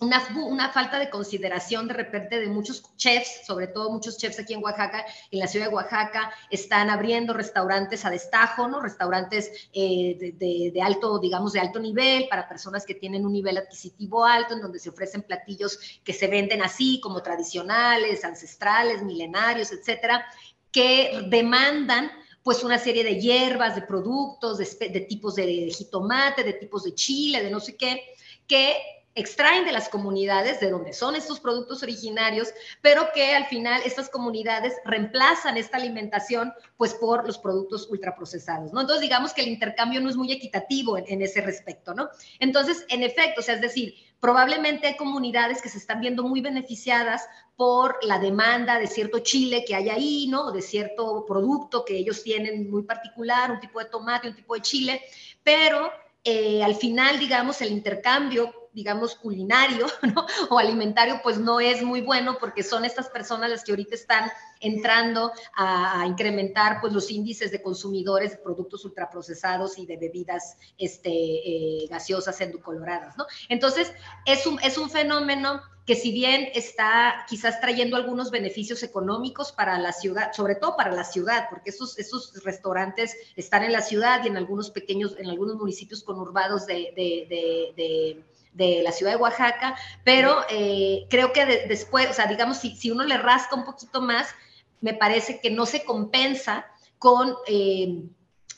una, una, falta de consideración de repente de muchos chefs, sobre todo muchos chefs aquí en Oaxaca, en la ciudad de Oaxaca, están abriendo restaurantes a destajo, ¿no? Restaurantes eh, de, de, alto, digamos, de alto nivel para personas que tienen un nivel adquisitivo alto, en donde se ofrecen platillos que se venden así, como tradicionales, ancestrales, milenarios, etcétera, que demandan pues una serie de hierbas, de productos, de, de tipos de jitomate, de tipos de chile, de no sé qué, que extraen de las comunidades de donde son estos productos originarios, pero que al final estas comunidades reemplazan esta alimentación pues por los productos ultraprocesados, ¿no? Entonces digamos que el intercambio no es muy equitativo en, ese respecto, ¿no? Entonces, en efecto, o sea, es decir, probablemente hay comunidades que se están viendo muy beneficiadas por la demanda de cierto chile que hay ahí, ¿no? De cierto producto que ellos tienen muy particular, un tipo de tomate, un tipo de chile, pero eh, al final, digamos, el intercambio digamos, culinario o alimentario, pues no es muy bueno porque son estas personas las que ahorita están entrando a, incrementar pues los índices de consumidores de productos ultraprocesados y de bebidas este, eh, gaseosas endocoloradas, ¿no? Entonces, es un, es un fenómeno que si bien está quizás trayendo algunos beneficios económicos para la ciudad, sobre todo para la ciudad, porque esos, esos restaurantes están en la ciudad y en algunos pequeños, en algunos municipios conurbados de la ciudad de Oaxaca, pero eh, creo que después, o sea, digamos, si, si, uno le rasca un poquito más, me parece que no se compensa con, eh,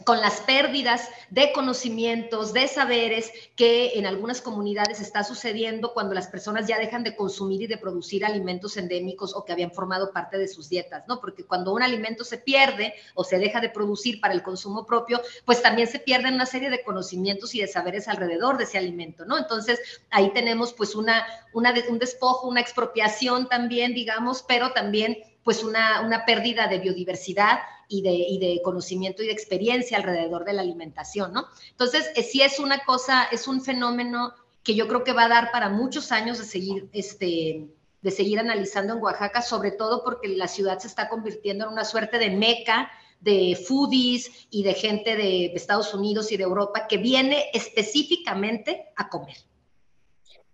con las pérdidas de conocimientos, de saberes que en algunas comunidades está sucediendo cuando las personas ya dejan de consumir y de producir alimentos endémicos o que habían formado parte de sus dietas, ¿no? Porque cuando un alimento se pierde o se deja de producir para el consumo propio, pues también se pierden una serie de conocimientos y de saberes alrededor de ese alimento, ¿no? Entonces, ahí tenemos pues una, una un despojo, una expropiación también, digamos, pero también pues una, una pérdida de biodiversidad y de, y de, conocimiento y de experiencia alrededor de la alimentación, ¿no? Entonces, eh, sí es una cosa, es un fenómeno que yo creo que va a dar para muchos años de seguir, este, de seguir analizando en Oaxaca, sobre todo porque la ciudad se está convirtiendo en una suerte de meca de foodies y de gente de Estados Unidos y de Europa que viene específicamente a comer.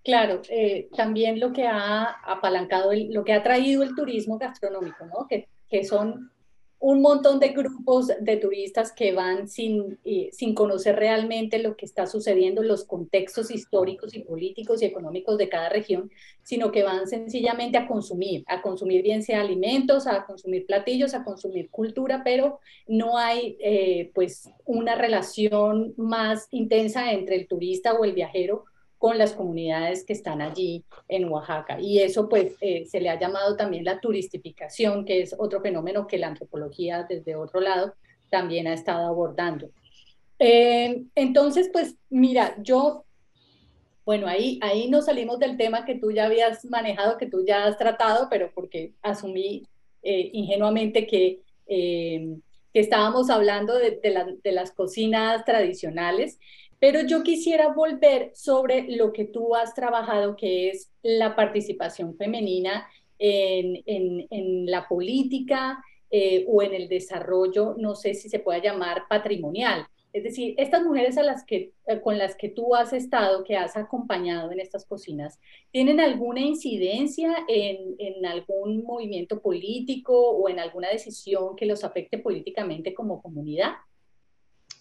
Claro, eh, también lo que ha apalancado, lo que ha traído el turismo gastronómico, ¿no? Que, que son un montón de grupos de turistas que van sin, eh, sin conocer realmente lo que está sucediendo, los contextos históricos y políticos y económicos de cada región, sino que van sencillamente a consumir, a consumir bien sea alimentos, a consumir platillos, a consumir cultura, pero no hay eh, pues una relación más intensa entre el turista o el viajero con las comunidades que están allí en Oaxaca. Y eso pues eh, se le ha llamado también la turistificación, que es otro fenómeno que la antropología desde otro lado también ha estado abordando. Eh, entonces, pues mira, yo, bueno, ahí, ahí nos salimos del tema que tú ya habías manejado, que tú ya has tratado, pero porque asumí eh, ingenuamente que, que estábamos hablando de, de las cocinas tradicionales. Pero yo quisiera volver sobre lo que tú has trabajado, que es la participación femenina en, en, la política eh, o en el desarrollo, no sé si se puede llamar patrimonial. Es decir, estas mujeres a las que, eh, con las que tú has estado, que has acompañado en estas cocinas, ¿tienen alguna incidencia en, en, algún movimiento político o en alguna decisión que los afecte políticamente como comunidad?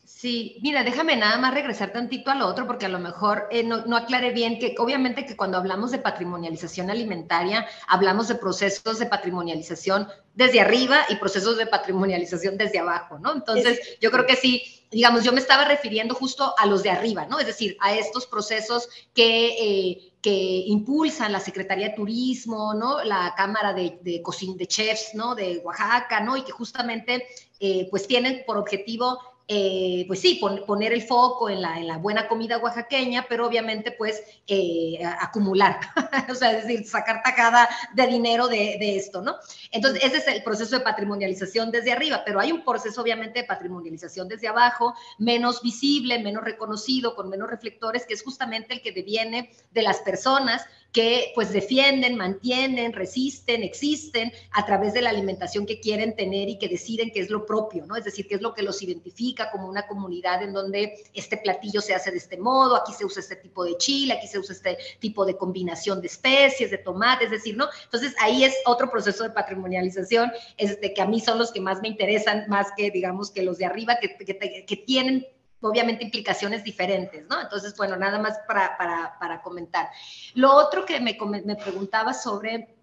Sí, mira, déjame nada más regresar tantito a lo otro porque a lo mejor eh, no, no aclaré bien que obviamente que cuando hablamos de patrimonialización alimentaria, hablamos de procesos de patrimonialización desde arriba y procesos de patrimonialización desde abajo, ¿no? Entonces, yo creo que sí, digamos, yo me estaba refiriendo justo a los de arriba, ¿no? Es decir, a estos procesos que... Eh, que impulsan la Secretaría de Turismo, ¿no? La Cámara de, de, de Chefs, ¿no? De Oaxaca, ¿no? Y que justamente, eh, pues tienen por objetivo eh, pues sí, poner el foco en la, en la, buena comida oaxaqueña, pero obviamente pues eh, acumular, o sea, es decir, sacar tacada de dinero de, de, esto, ¿no? Entonces, ese es el proceso de patrimonialización desde arriba, pero hay un proceso obviamente de patrimonialización desde abajo, menos visible, menos reconocido, con menos reflectores, que es justamente el que deviene de las personas que pues defienden, mantienen, resisten, existen a través de la alimentación que quieren tener y que deciden que es lo propio, ¿no? Es decir, que es lo que los identifica como una comunidad en donde este platillo se hace de este modo, aquí se usa este tipo de chile, aquí se usa este tipo de combinación de especies, de tomate, es decir, ¿no? Entonces ahí es otro proceso de patrimonialización, este, que a mí son los que más me interesan, más que digamos que los de arriba, que, que, que tienen obviamente implicaciones diferentes, ¿no? Entonces, bueno, nada más para, para, para comentar. Lo otro que me, me, preguntaba sobre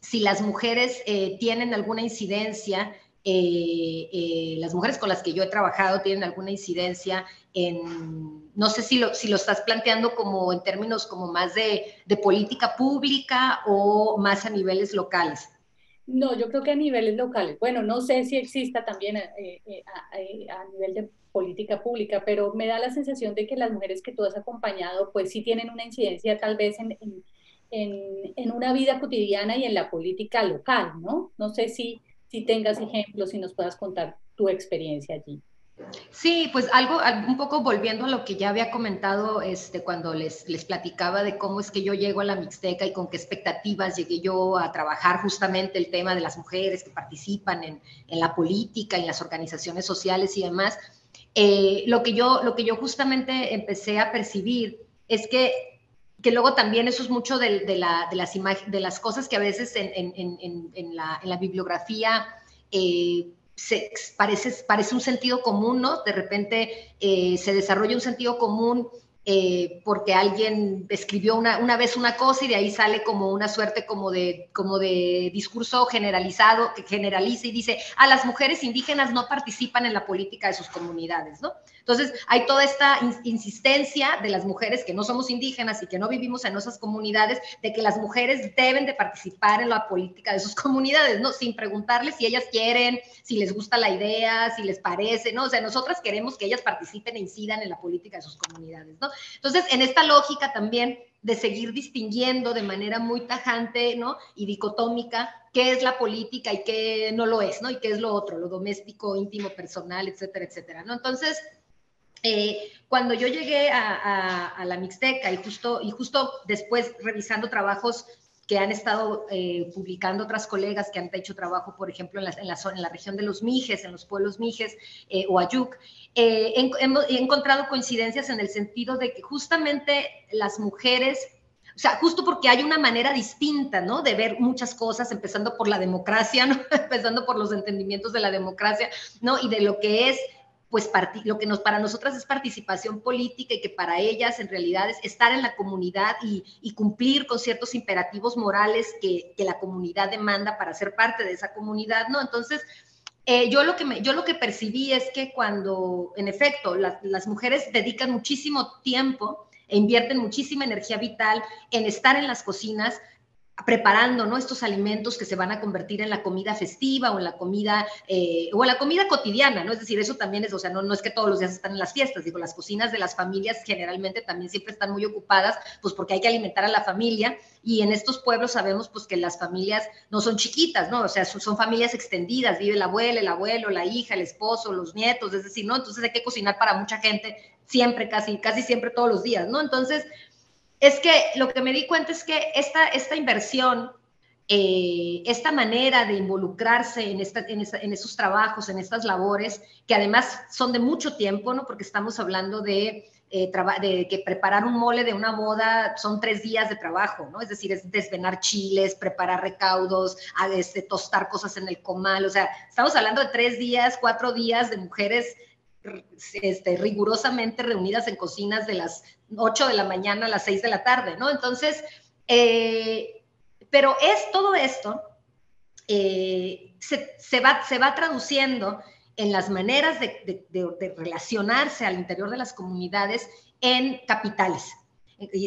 si las mujeres eh, tienen alguna incidencia, eh, eh, las mujeres con las que yo he trabajado tienen alguna incidencia en, no sé si lo, si lo estás planteando como en términos como más de, de política pública o más a niveles locales. No, yo creo que a niveles locales. Bueno, no sé si exista también a, a nivel de política pública, pero me da la sensación de que las mujeres que tú has acompañado, pues sí tienen una incidencia tal vez en, en, en, una vida cotidiana y en la política local, ¿no? No sé si, si tengas ejemplos, y nos puedas contar tu experiencia allí. Sí, pues algo, un poco volviendo a lo que ya había comentado este, cuando les, les platicaba de cómo es que yo llego a la Mixteca y con qué expectativas llegué yo a trabajar justamente el tema de las mujeres que participan en, en la política, en las organizaciones sociales y demás. Eh, lo, que yo, lo que yo justamente empecé a percibir es que, que luego también eso es mucho de, la, de las, de las cosas que a veces en, en, en, en la, la, bibliografía eh, se, parece, parece un sentido común, ¿no? De repente eh, se desarrolla un sentido común eh, porque alguien escribió una, una, vez una cosa y de ahí sale como una suerte como de, como de discurso generalizado que generaliza y dice, a ah, las mujeres indígenas no participan en la política de sus comunidades, ¿no? Entonces, hay toda esta insistencia de las mujeres que no somos indígenas y que no vivimos en esas comunidades, de que las mujeres deben de participar en la política de sus comunidades, ¿no? Sin preguntarles si ellas quieren, si les gusta la idea, si les parece, ¿no? O sea, nosotras queremos que ellas participen e incidan en la política de sus comunidades, ¿no? Entonces, en esta lógica también de seguir distinguiendo de manera muy tajante, ¿no? Y dicotómica qué es la política y qué no lo es, ¿no? Y qué es lo otro, lo doméstico, íntimo, personal, etcétera, etcétera, ¿no? Entonces, eh, cuando yo llegué a, la Mixteca y justo, y justo después revisando trabajos que han estado eh, publicando otras colegas que han hecho trabajo, por ejemplo, en la, región de los Mijes, en los pueblos Mijes eh, o Ayuc, he, he, encontrado coincidencias en el sentido de que justamente las mujeres, o sea, justo porque hay una manera distinta, ¿no? De ver muchas cosas, empezando por la democracia, empezando por los entendimientos de la democracia, ¿no? Y de lo que es pues lo que nos, para nosotras es participación política y que para ellas en realidad es estar en la comunidad y, cumplir con ciertos imperativos morales que, la comunidad demanda para ser parte de esa comunidad, ¿no? Entonces, eh, yo, lo que yo lo que percibí es que cuando, en efecto, las mujeres dedican muchísimo tiempo e invierten muchísima energía vital en estar en las cocinas, preparando ¿no? estos alimentos que se van a convertir en la comida festiva o en la comida eh, o en la comida cotidiana, ¿no? Es decir, eso también es, o sea, no, no es que todos los días están en las fiestas, digo, las cocinas de las familias generalmente también siempre están muy ocupadas, pues porque hay que alimentar a la familia y en estos pueblos sabemos pues que las familias no son chiquitas, ¿no? O sea, son, son familias extendidas, vive la abuela, el abuelo, la hija, el esposo, los nietos, es decir, ¿no? Entonces hay que cocinar para mucha gente siempre, casi, casi siempre todos los días, ¿no? Entonces, es que lo que me di cuenta es que esta, esta inversión, eh, esta manera de involucrarse en, en, esos trabajos, en estas labores, que además son de mucho tiempo, ¿no? Porque estamos hablando de, eh, de que preparar un mole de una boda son tres días de trabajo, ¿no? Es decir, es desvenar chiles, preparar recaudos, este, tostar cosas en el comal, o sea, estamos hablando de tres días, cuatro días de mujeres este, rigurosamente reunidas en cocinas de las 8 de la mañana a las 6 de la tarde, ¿no? Entonces, eh, pero es todo esto, eh, se, va, se va traduciendo en las maneras de, relacionarse al interior de las comunidades en capitales.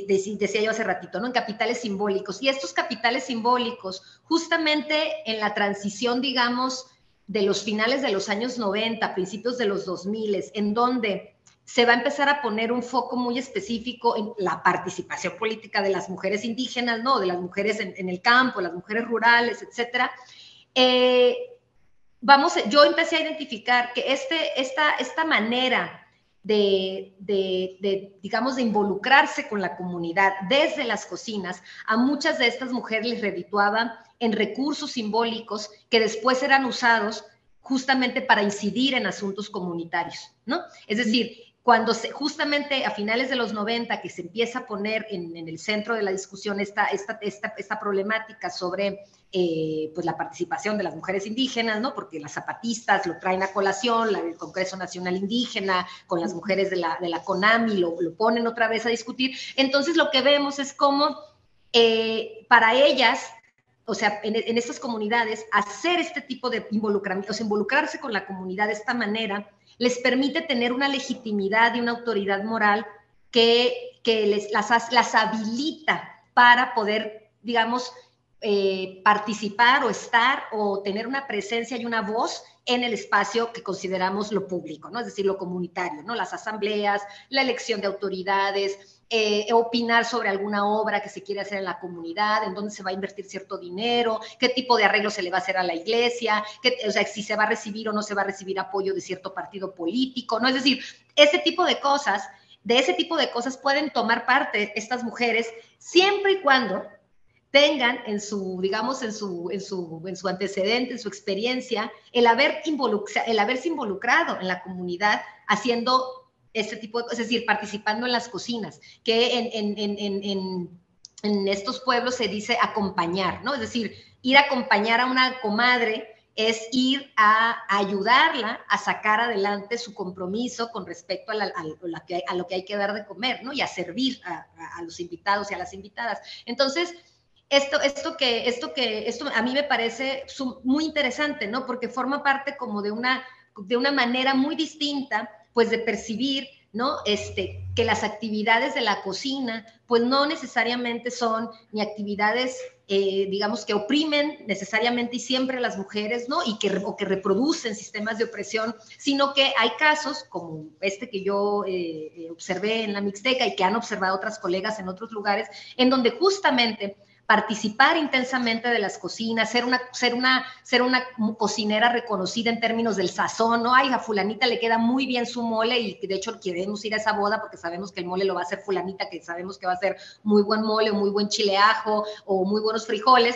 Decía yo hace ratito, ¿no? En capitales simbólicos. Y estos capitales simbólicos, justamente en la transición, digamos, de los finales de los años 90, principios de los 2000, en donde se va a empezar a poner un foco muy específico en la participación política de las mujeres indígenas, ¿no? De las mujeres en, el campo, las mujeres rurales, etcétera. Eh, vamos, yo empecé a identificar que este, esta, esta manera de, de, digamos, de involucrarse con la comunidad desde las cocinas, a muchas de estas mujeres les redituaba en recursos simbólicos que después eran usados justamente para incidir en asuntos comunitarios, ¿no? Es decir, cuando se, justamente a finales de los 90 que se empieza a poner en, el centro de la discusión esta, esta, esta problemática sobre eh, pues la participación de las mujeres indígenas, ¿no? Porque las zapatistas lo traen a colación, la, el Congreso Nacional Indígena, con las mujeres de la, de la CONAMI lo, lo ponen otra vez a discutir. Entonces lo que vemos es cómo eh, para ellas o sea, en, estas comunidades, hacer este tipo de involucramiento, o sea, involucrarse con la comunidad de esta manera, les permite tener una legitimidad y una autoridad moral que, que les, las, las habilita para poder, digamos, eh, participar o estar o tener una presencia y una voz en el espacio que consideramos lo público, ¿no? Es decir, lo comunitario, ¿no? Las asambleas, la elección de autoridades, eh, opinar sobre alguna obra que se quiere hacer en la comunidad, en dónde se va a invertir cierto dinero, qué tipo de arreglo se le va a hacer a la iglesia, o sea, si se va a recibir o no se va a recibir apoyo de cierto partido político, ¿no? Es decir, ese tipo de cosas, de ese tipo de cosas pueden tomar parte estas mujeres siempre y cuando tengan en su, digamos, en su, en su, en su antecedente, en su experiencia, el, haber el haberse involucrado en la comunidad haciendo este tipo de cosas, es decir, participando en las cocinas, que en, en, en, en, estos pueblos se dice acompañar, ¿no? Es decir, ir a acompañar a una comadre es ir a ayudarla a sacar adelante su compromiso con respecto a, lo que hay que dar de comer, ¿no? Y a servir a, los invitados y a las invitadas. Entonces, esto, esto, que, esto que, esto a mí me parece muy interesante, ¿no? Porque forma parte como de una, de una manera muy distinta, pues, de percibir ¿no? Este, que las actividades de la cocina, pues no necesariamente son ni actividades, eh, digamos, que oprimen necesariamente y siempre a las mujeres, ¿no? Y que, o que reproducen sistemas de opresión, sino que hay casos como este que yo eh, eh, observé en la Mixteca y que han observado otras colegas en otros lugares, en donde justamente participar intensamente de las cocinas, ser una, ser una, ser una cocinera reconocida en términos del sazón, ¿no? Ay, a fulanita le queda muy bien su mole y de hecho queremos ir a esa boda porque sabemos que el mole lo va a hacer fulanita, que sabemos que va a ser muy buen mole, muy buen chileajo o muy buenos frijoles.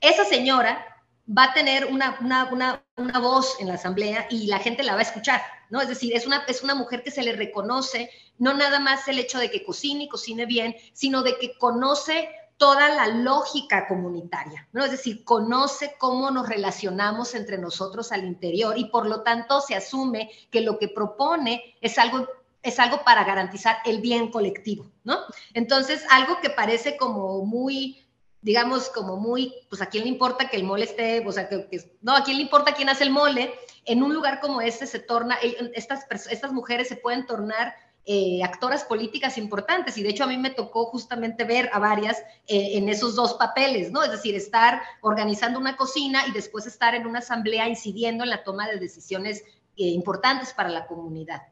Esa señora va a tener una, una, una, una, voz en la asamblea y la gente la va a escuchar, ¿no? Es decir, es una, es una mujer que se le reconoce no nada más el hecho de que cocine y cocine bien, sino de que conoce toda la lógica comunitaria, ¿no? Es decir, conoce cómo nos relacionamos entre nosotros al interior y por lo tanto se asume que lo que propone es algo es algo para garantizar el bien colectivo, ¿no? Entonces, algo que parece como muy, digamos, como muy, pues a quién le importa que el mole esté, o sea, que, no, a quién le importa quién hace el mole, en un lugar como este se torna, eh, estas, estas mujeres se pueden tornar eh, actoras políticas importantes y de hecho a mí me tocó justamente ver a varias eh, en esos dos papeles, ¿no? Es decir, estar organizando una cocina y después estar en una asamblea incidiendo en la toma de decisiones eh, importantes para la comunidad.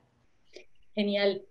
Genial.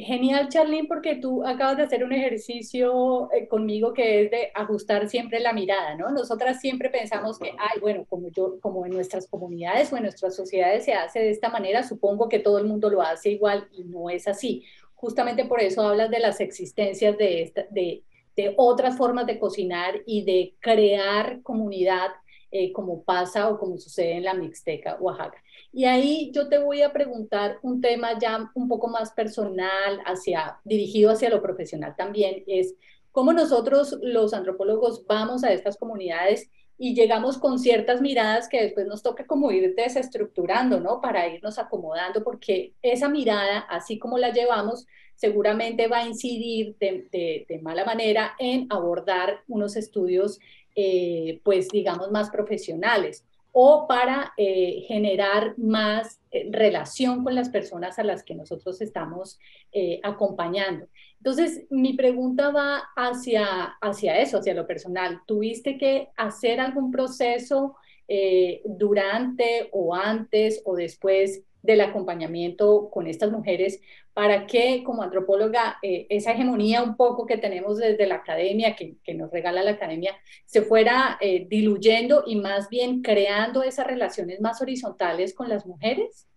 Genial, Charlene, porque tú acabas de hacer un ejercicio eh, conmigo que es de ajustar siempre la mirada, ¿no? Nosotras siempre pensamos que, ay, bueno, como yo, como en nuestras comunidades o en nuestras sociedades se hace de esta manera, supongo que todo el mundo lo hace igual y no es así. Justamente por eso hablas de las existencias de, de, de otras formas de cocinar y de crear comunidad eh, como pasa o como sucede en la Mixteca, Oaxaca. Y ahí yo te voy a preguntar un tema ya un poco más personal, hacia, dirigido hacia lo profesional también, es cómo nosotros los antropólogos vamos a estas comunidades y llegamos con ciertas miradas que después nos toca como ir desestructurando, ¿no? Para irnos acomodando, porque esa mirada, así como la llevamos, seguramente va a incidir de, mala manera en abordar unos estudios, eh, pues digamos, más profesionales o para eh, generar más eh, relación con las personas a las que nosotros estamos eh, acompañando. Entonces, mi pregunta va hacia, hacia eso, hacia lo personal. ¿Tuviste que hacer algún proceso durante o antes o después del acompañamiento con estas mujeres para que como antropóloga eh, esa hegemonía un poco que tenemos desde la academia, que, nos regala la academia, se fuera eh, diluyendo y más bien creando esas relaciones más horizontales con las mujeres?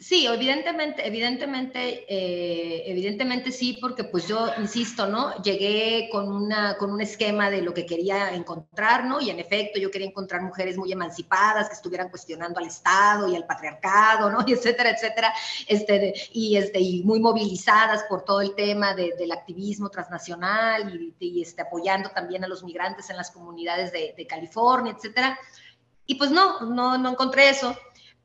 Sí, evidentemente, evidentemente, eh, evidentemente sí, porque pues yo insisto, ¿no? Llegué con, una, con un esquema de lo que quería encontrar, ¿no? Y en efecto, yo quería encontrar mujeres muy emancipadas que estuvieran cuestionando al Estado y al patriarcado, ¿no? Y etcétera, etcétera, este, y, este, y muy movilizadas por todo el tema del activismo transnacional y, este, apoyando también a los migrantes en las comunidades de, de California, etcétera. Y pues no, no, no encontré eso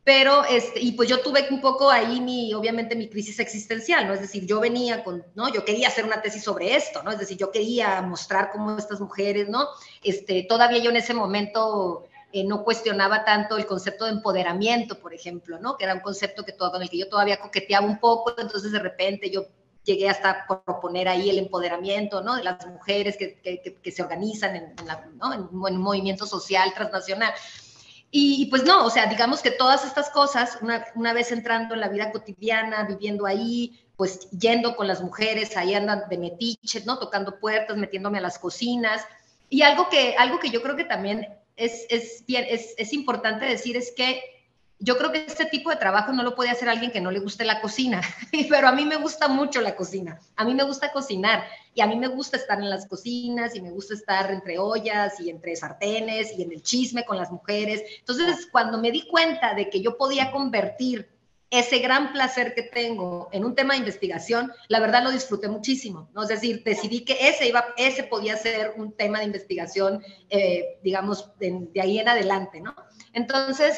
pero, este, y pues yo tuve un poco ahí mi, obviamente mi crisis existencial, ¿no? Es decir, yo venía con, ¿no? Yo quería hacer una tesis sobre esto, ¿no? Es decir, yo quería mostrar cómo estas mujeres, ¿no? Este, todavía yo en ese momento eh, no cuestionaba tanto el concepto de empoderamiento, por ejemplo, ¿no? Que era un concepto que todo, con el que yo todavía coqueteaba un poco, entonces de repente yo llegué hasta proponer ahí el empoderamiento, ¿no? De las mujeres que, que, que se organizan en, ¿no? en, un movimiento social transnacional. Y, pues no, o sea, digamos que todas estas cosas, una, vez entrando en la vida cotidiana, viviendo ahí, pues yendo con las mujeres, ahí andan de metiche, ¿no? Tocando puertas, metiéndome a las cocinas. Y algo que, algo que yo creo que también es, es, bien, es, es importante decir es que yo creo que este tipo de trabajo no lo puede hacer alguien que no le guste la cocina, pero a mí me gusta mucho la cocina, a mí me gusta cocinar y a mí me gusta estar en las cocinas y me gusta estar entre ollas y entre sartenes y en el chisme con las mujeres. Entonces, cuando me di cuenta de que yo podía convertir ese gran placer que tengo en un tema de investigación, la verdad lo disfruté muchísimo, ¿no? Es decir, decidí que ese, iba, ese podía ser un tema de investigación, eh, digamos, de, de, ahí en adelante, ¿no? Entonces,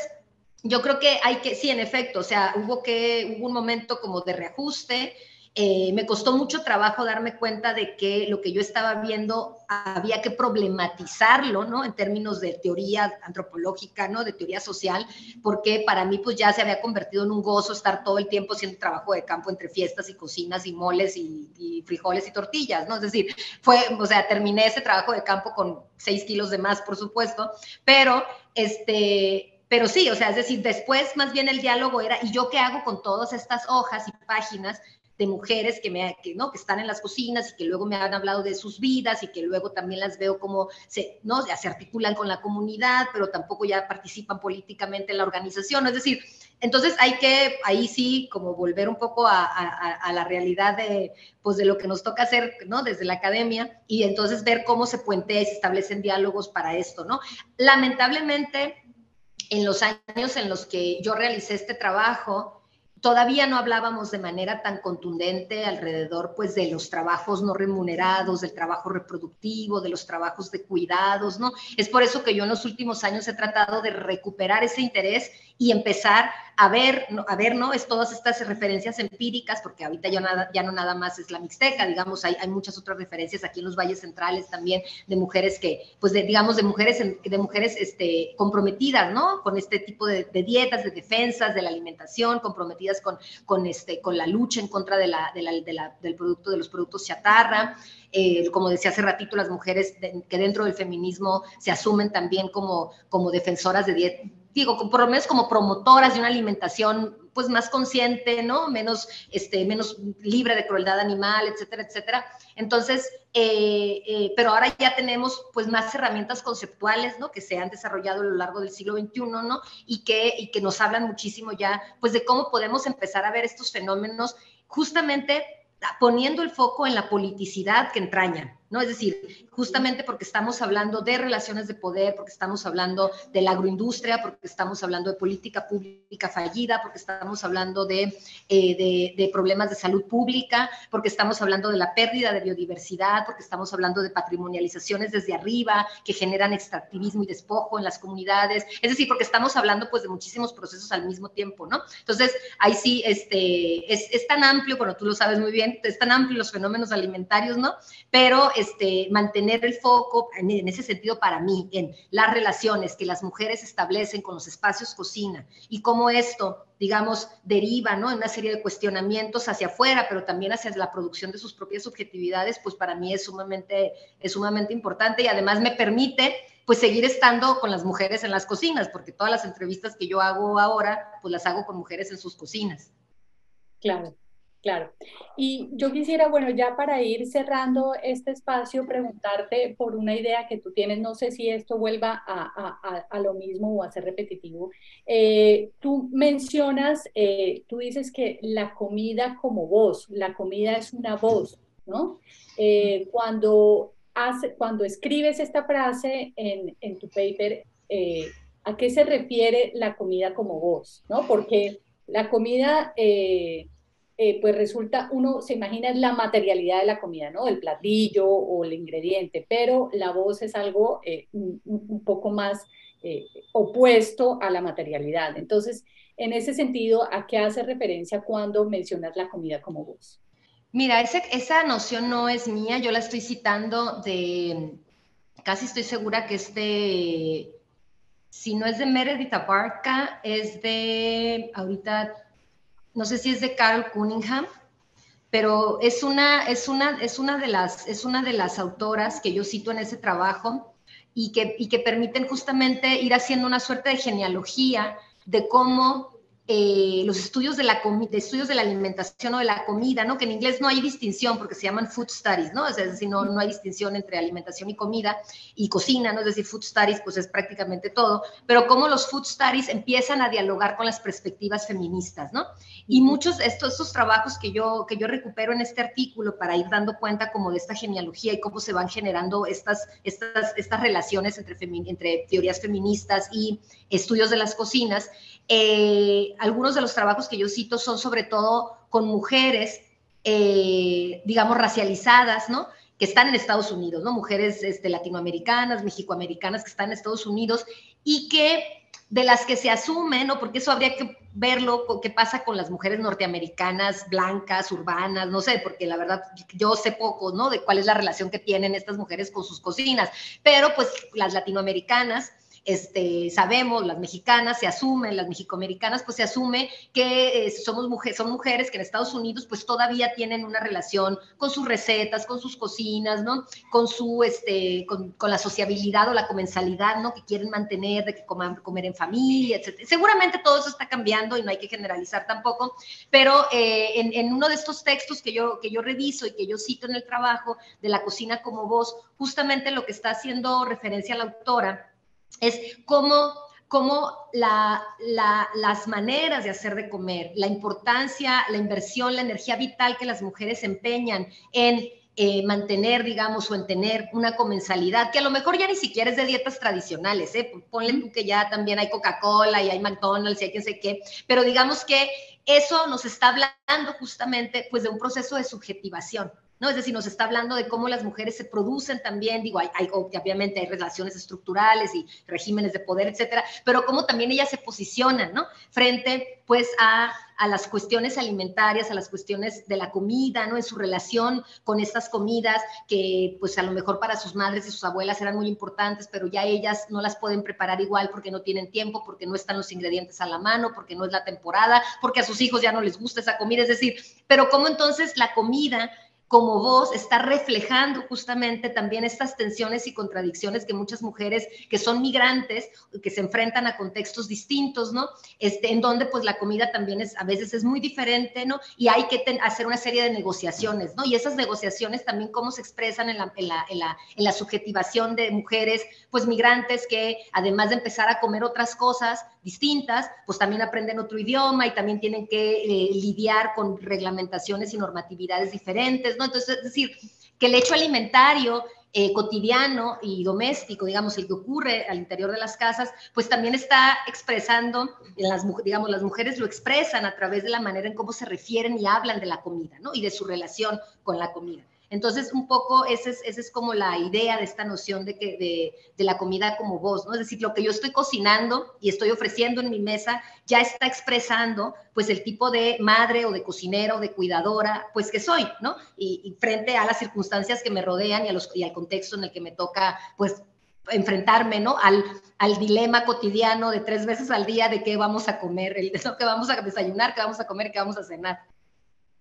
yo creo que hay que, sí, en efecto, o sea, hubo que, hubo un momento como de reajuste, eh, me costó mucho trabajo darme cuenta de que lo que yo estaba viendo había que problematizarlo, ¿no? En términos de teoría antropológica, ¿no? De teoría social, porque para mí pues ya se había convertido en un gozo estar todo el tiempo haciendo trabajo de campo entre fiestas y cocinas y moles y, y frijoles y tortillas, ¿no? Es decir, fue, o sea, terminé ese trabajo de campo con seis kilos de más, por supuesto, pero este pero sí, o sea, es decir, después más bien el diálogo era, ¿y yo qué hago con todas estas hojas y páginas de mujeres que, me, que, ¿no? que están en las cocinas y que luego me han hablado de sus vidas y que luego también las veo como se, ¿no? se articulan con la comunidad, pero tampoco ya participan políticamente en la organización. Es decir, entonces hay que ahí sí como volver un poco a la realidad de, pues de lo que nos toca hacer ¿no? desde la academia y entonces ver cómo se puentea y se establecen diálogos para esto. ¿no? Lamentablemente, en los años en los que yo realicé este trabajo, todavía no hablábamos de manera tan contundente alrededor pues de los trabajos no remunerados, del trabajo reproductivo, de los trabajos de cuidados, ¿no? Es por eso que yo en los últimos años he tratado de recuperar ese interés y empezar a ver, a ver, ¿no? Es todas estas referencias empíricas, porque ahorita ya, nada, ya no nada más es la Mixteca, digamos, hay, hay muchas otras referencias aquí en los valles centrales también de mujeres que, pues, digamos, de mujeres, de mujeres este, comprometidas, ¿no? Con este tipo de, dietas, de defensas, de la alimentación, comprometidas con, con, este, con la lucha en contra de la, de la, de la, del producto, de los productos chatarra. Eh, como decía hace ratito, las mujeres que dentro del feminismo se asumen también como, como defensoras de dieta, digo, por lo menos como promotoras de una alimentación pues más consciente, ¿no? Menos, este, menos libre de crueldad animal, etcétera, etcétera. Entonces, eh, eh, pero ahora ya tenemos pues más herramientas conceptuales, ¿no? Que se han desarrollado a lo largo del siglo XXI, ¿no? Y que, y que nos hablan muchísimo ya, pues de cómo podemos empezar a ver estos fenómenos justamente poniendo el foco en la politicidad que entrañan, ¿no? Es decir, justamente porque estamos hablando de relaciones de poder, porque estamos hablando de la agroindustria, porque estamos hablando de política pública fallida, porque estamos hablando de, eh, de, problemas de salud pública, porque estamos hablando de la pérdida de biodiversidad, porque estamos hablando de patrimonializaciones desde arriba que generan extractivismo y despojo en las comunidades, es decir, porque estamos hablando pues de muchísimos procesos al mismo tiempo, ¿no? Entonces, ahí sí, este, es, es tan amplio, bueno, tú lo sabes muy bien, es tan amplio los fenómenos alimentarios, ¿no? Pero este, mantener el foco en, ese sentido para mí, en las relaciones que las mujeres establecen con los espacios cocina y cómo esto, digamos, deriva ¿no? en una serie de cuestionamientos hacia afuera, pero también hacia la producción de sus propias subjetividades, pues para mí es sumamente, es sumamente importante y además me permite pues seguir estando con las mujeres en las cocinas, porque todas las entrevistas que yo hago ahora, pues las hago con mujeres en sus cocinas. Claro. Claro. Y yo quisiera, bueno, ya para ir cerrando este espacio, preguntarte por una idea que tú tienes, no sé si esto vuelva a, lo mismo o a ser repetitivo. Eh, tú mencionas, eh, tú dices que la comida como voz, la comida es una voz, ¿no? Eh, cuando, hace, cuando escribes esta frase en, en tu paper, ¿a qué se refiere la comida como voz? ¿no? Porque la comida pues resulta, uno se imagina la materialidad de la comida, ¿no? El platillo o el ingrediente, pero la voz es algo eh, un, poco más eh, opuesto a la materialidad. Entonces, en ese sentido, ¿a qué hace referencia cuando mencionas la comida como voz? Mira, esa noción no es mía, yo la estoy citando de, casi estoy segura que este, si no es de Meredith Abarca, es de, ahorita no sé si es de Carol Cunningham, pero es una, es una, es una, de, las, es una de las autoras que yo cito en ese trabajo y que, y que permiten justamente ir haciendo una suerte de genealogía de cómo eh, los estudios de, la de estudios de la alimentación o de la comida, ¿no? Que en inglés no hay distinción porque se llaman food studies, ¿no? Es decir, no, no hay distinción entre alimentación y comida y cocina, ¿no? Es decir, food studies pues es prácticamente todo, pero cómo los food studies empiezan a dialogar con las perspectivas feministas, ¿no? Y muchos de estos, estos trabajos que yo, que yo recupero en este artículo para ir dando cuenta como de esta genealogía y cómo se van generando estas, estas, estas relaciones entre, entre teorías feministas y estudios de las cocinas, eh, algunos de los trabajos que yo cito son sobre todo con mujeres, eh, digamos, racializadas, ¿no? que están en Estados Unidos, ¿no? Mujeres este, latinoamericanas, mexicoamericanas que están en Estados Unidos y que de las que se asumen, ¿no? Porque eso habría que verlo, qué pasa con las mujeres norteamericanas, blancas, urbanas, no sé, porque la verdad yo sé poco, ¿no? De cuál es la relación que tienen estas mujeres con sus cocinas, pero pues las latinoamericanas este, sabemos, las mexicanas se asumen, las mexicoamericanas, pues se asume que eh, somos mujeres, son mujeres que en Estados Unidos pues todavía tienen una relación con sus recetas, con sus cocinas, ¿no? Con su, este, con, la sociabilidad o la comensalidad, ¿no? Que quieren mantener, de que coman, comer en familia, etc. Seguramente todo eso está cambiando y no hay que generalizar tampoco, pero eh, en, en, uno de estos textos que yo, que yo reviso y que yo cito en el trabajo de la cocina como voz, justamente lo que está haciendo referencia a la autora es cómo, cómo las maneras de hacer de comer, la importancia, la inversión, la energía vital que las mujeres empeñan en eh, mantener, digamos, o en tener una comensalidad, que a lo mejor ya ni siquiera es de dietas tradicionales, ¿eh? Ponle tú que ya también hay Coca-Cola y hay McDonald's y hay quien sé qué, pero digamos que eso nos está hablando justamente pues de un proceso de subjetivación, ¿no? Es decir, nos está hablando de cómo las mujeres se producen también, digo, hay, obviamente hay relaciones estructurales y regímenes de poder, etcétera, pero cómo también ellas se posicionan, ¿no? Frente, pues, a, a, las cuestiones alimentarias, a las cuestiones de la comida, ¿no? En su relación con estas comidas que, pues, a lo mejor para sus madres y sus abuelas eran muy importantes, pero ya ellas no las pueden preparar igual porque no tienen tiempo, porque no están los ingredientes a la mano, porque no es la temporada, porque a sus hijos ya no les gusta esa comida, es decir, pero cómo entonces la comida como voz está reflejando justamente también estas tensiones y contradicciones que muchas mujeres que son migrantes, que se enfrentan a contextos distintos, ¿no? Este, en donde pues la comida también a veces es muy diferente, ¿no? Y hay que hacer una serie de negociaciones, ¿no? Y esas negociaciones también cómo se expresan en la, en la, en la, en la subjetivación de mujeres, pues migrantes que además de empezar a comer otras cosas distintas, pues también aprenden otro idioma y también tienen que eh, lidiar con reglamentaciones y normatividades diferentes, entonces, es decir, que el hecho alimentario eh, cotidiano y doméstico, digamos, el que ocurre al interior de las casas, pues también está expresando, en las, digamos, las mujeres lo expresan a través de la manera en cómo se refieren y hablan de la comida, ¿no? Y de su relación con la comida. Entonces, un poco esa es, como la idea de esta noción de, que, de, de, la comida como voz, ¿no? Es decir, lo que yo estoy cocinando y estoy ofreciendo en mi mesa ya está expresando, pues, el tipo de madre o de cocinera o de cuidadora, pues, que soy, ¿no? Y, frente a las circunstancias que me rodean y, al contexto en el que me toca, pues, enfrentarme, ¿no? Al, dilema cotidiano de tres veces al día de qué vamos a comer, el qué vamos a desayunar, qué vamos a comer, qué vamos a cenar.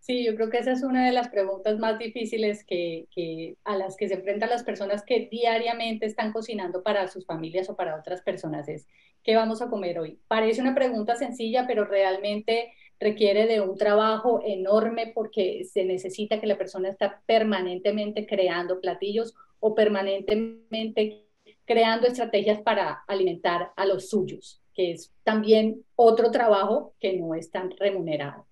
Sí, yo creo que esa es una de las preguntas más difíciles que, a las que se enfrentan las personas que diariamente están cocinando para sus familias o para otras personas. Es, ¿qué vamos a comer hoy? Parece una pregunta sencilla, pero realmente requiere de un trabajo enorme porque se necesita que la persona esté permanentemente creando platillos o permanentemente creando estrategias para alimentar a los suyos, que es también otro trabajo que no es tan remunerado.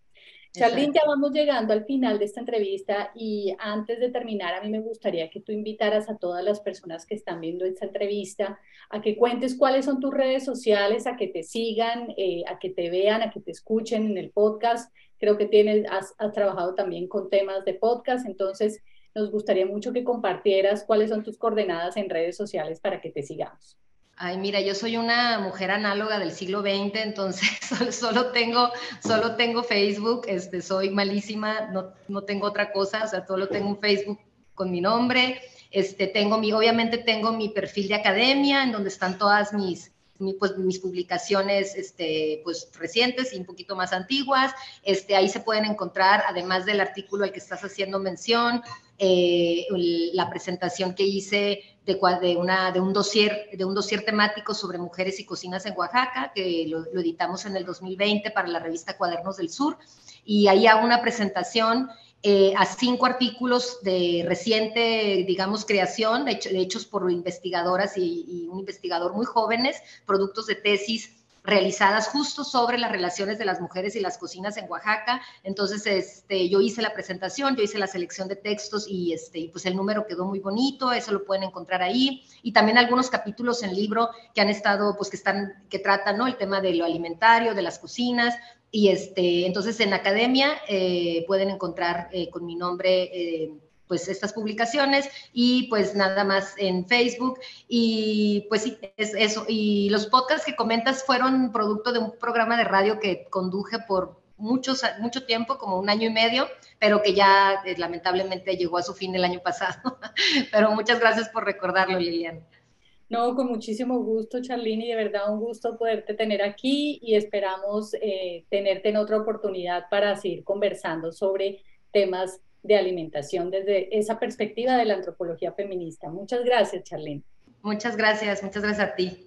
Charlene, ya vamos llegando al final de esta entrevista y antes de terminar, a mí me gustaría que tú invitaras a todas las personas que están viendo esta entrevista a que cuentes cuáles son tus redes sociales, a que te sigan, eh, a que te vean, a que te escuchen en el podcast. Creo que tienes, has, has trabajado también con temas de podcast, entonces nos gustaría mucho que compartieras cuáles son tus coordenadas en redes sociales para que te sigamos. Ay, mira, yo soy una mujer análoga del siglo XX, entonces solo, tengo, solo tengo Facebook, este, soy malísima, no, no tengo otra cosa, o sea, solo tengo un Facebook con mi nombre, este, tengo mi, obviamente tengo mi perfil de academia, en donde están todas mis, pues, mis publicaciones este, pues, recientes y un poquito más antiguas. Este, ahí se pueden encontrar, además del artículo al que estás haciendo mención, eh, la presentación que hice de, de, una, de, un dossier, de un dossier temático sobre mujeres y cocinas en Oaxaca, que lo, editamos en el 2020 para la revista Cuadernos del Sur. Y ahí hago una presentación eh, a cinco artículos de reciente, digamos, creación, de hechos por investigadoras y, y, un investigador muy jóvenes, productos de tesis realizadas justo sobre las relaciones de las mujeres y las cocinas en Oaxaca. Entonces, este, yo hice la presentación, yo hice la selección de textos y este, pues el número quedó muy bonito, eso lo pueden encontrar ahí. Y también algunos capítulos en libro que han estado, pues que están, que tratan, ¿no? El tema de lo alimentario, de las cocinas. Y este, entonces en academia eh, pueden encontrar eh, con mi nombre eh, pues estas publicaciones y pues nada más en Facebook y pues sí, es eso. Y los podcasts que comentas fueron producto de un programa de radio que conduje por muchos, mucho tiempo, como un año y medio, pero que ya lamentablemente llegó a su fin el año pasado. pero muchas gracias por recordarlo, Lilian. No, con muchísimo gusto, Charlene, y de verdad un gusto poderte tener aquí y esperamos eh, tenerte en otra oportunidad para seguir conversando sobre temas de alimentación desde esa perspectiva de la antropología feminista. Muchas gracias, Charlene. Muchas gracias, muchas gracias a ti.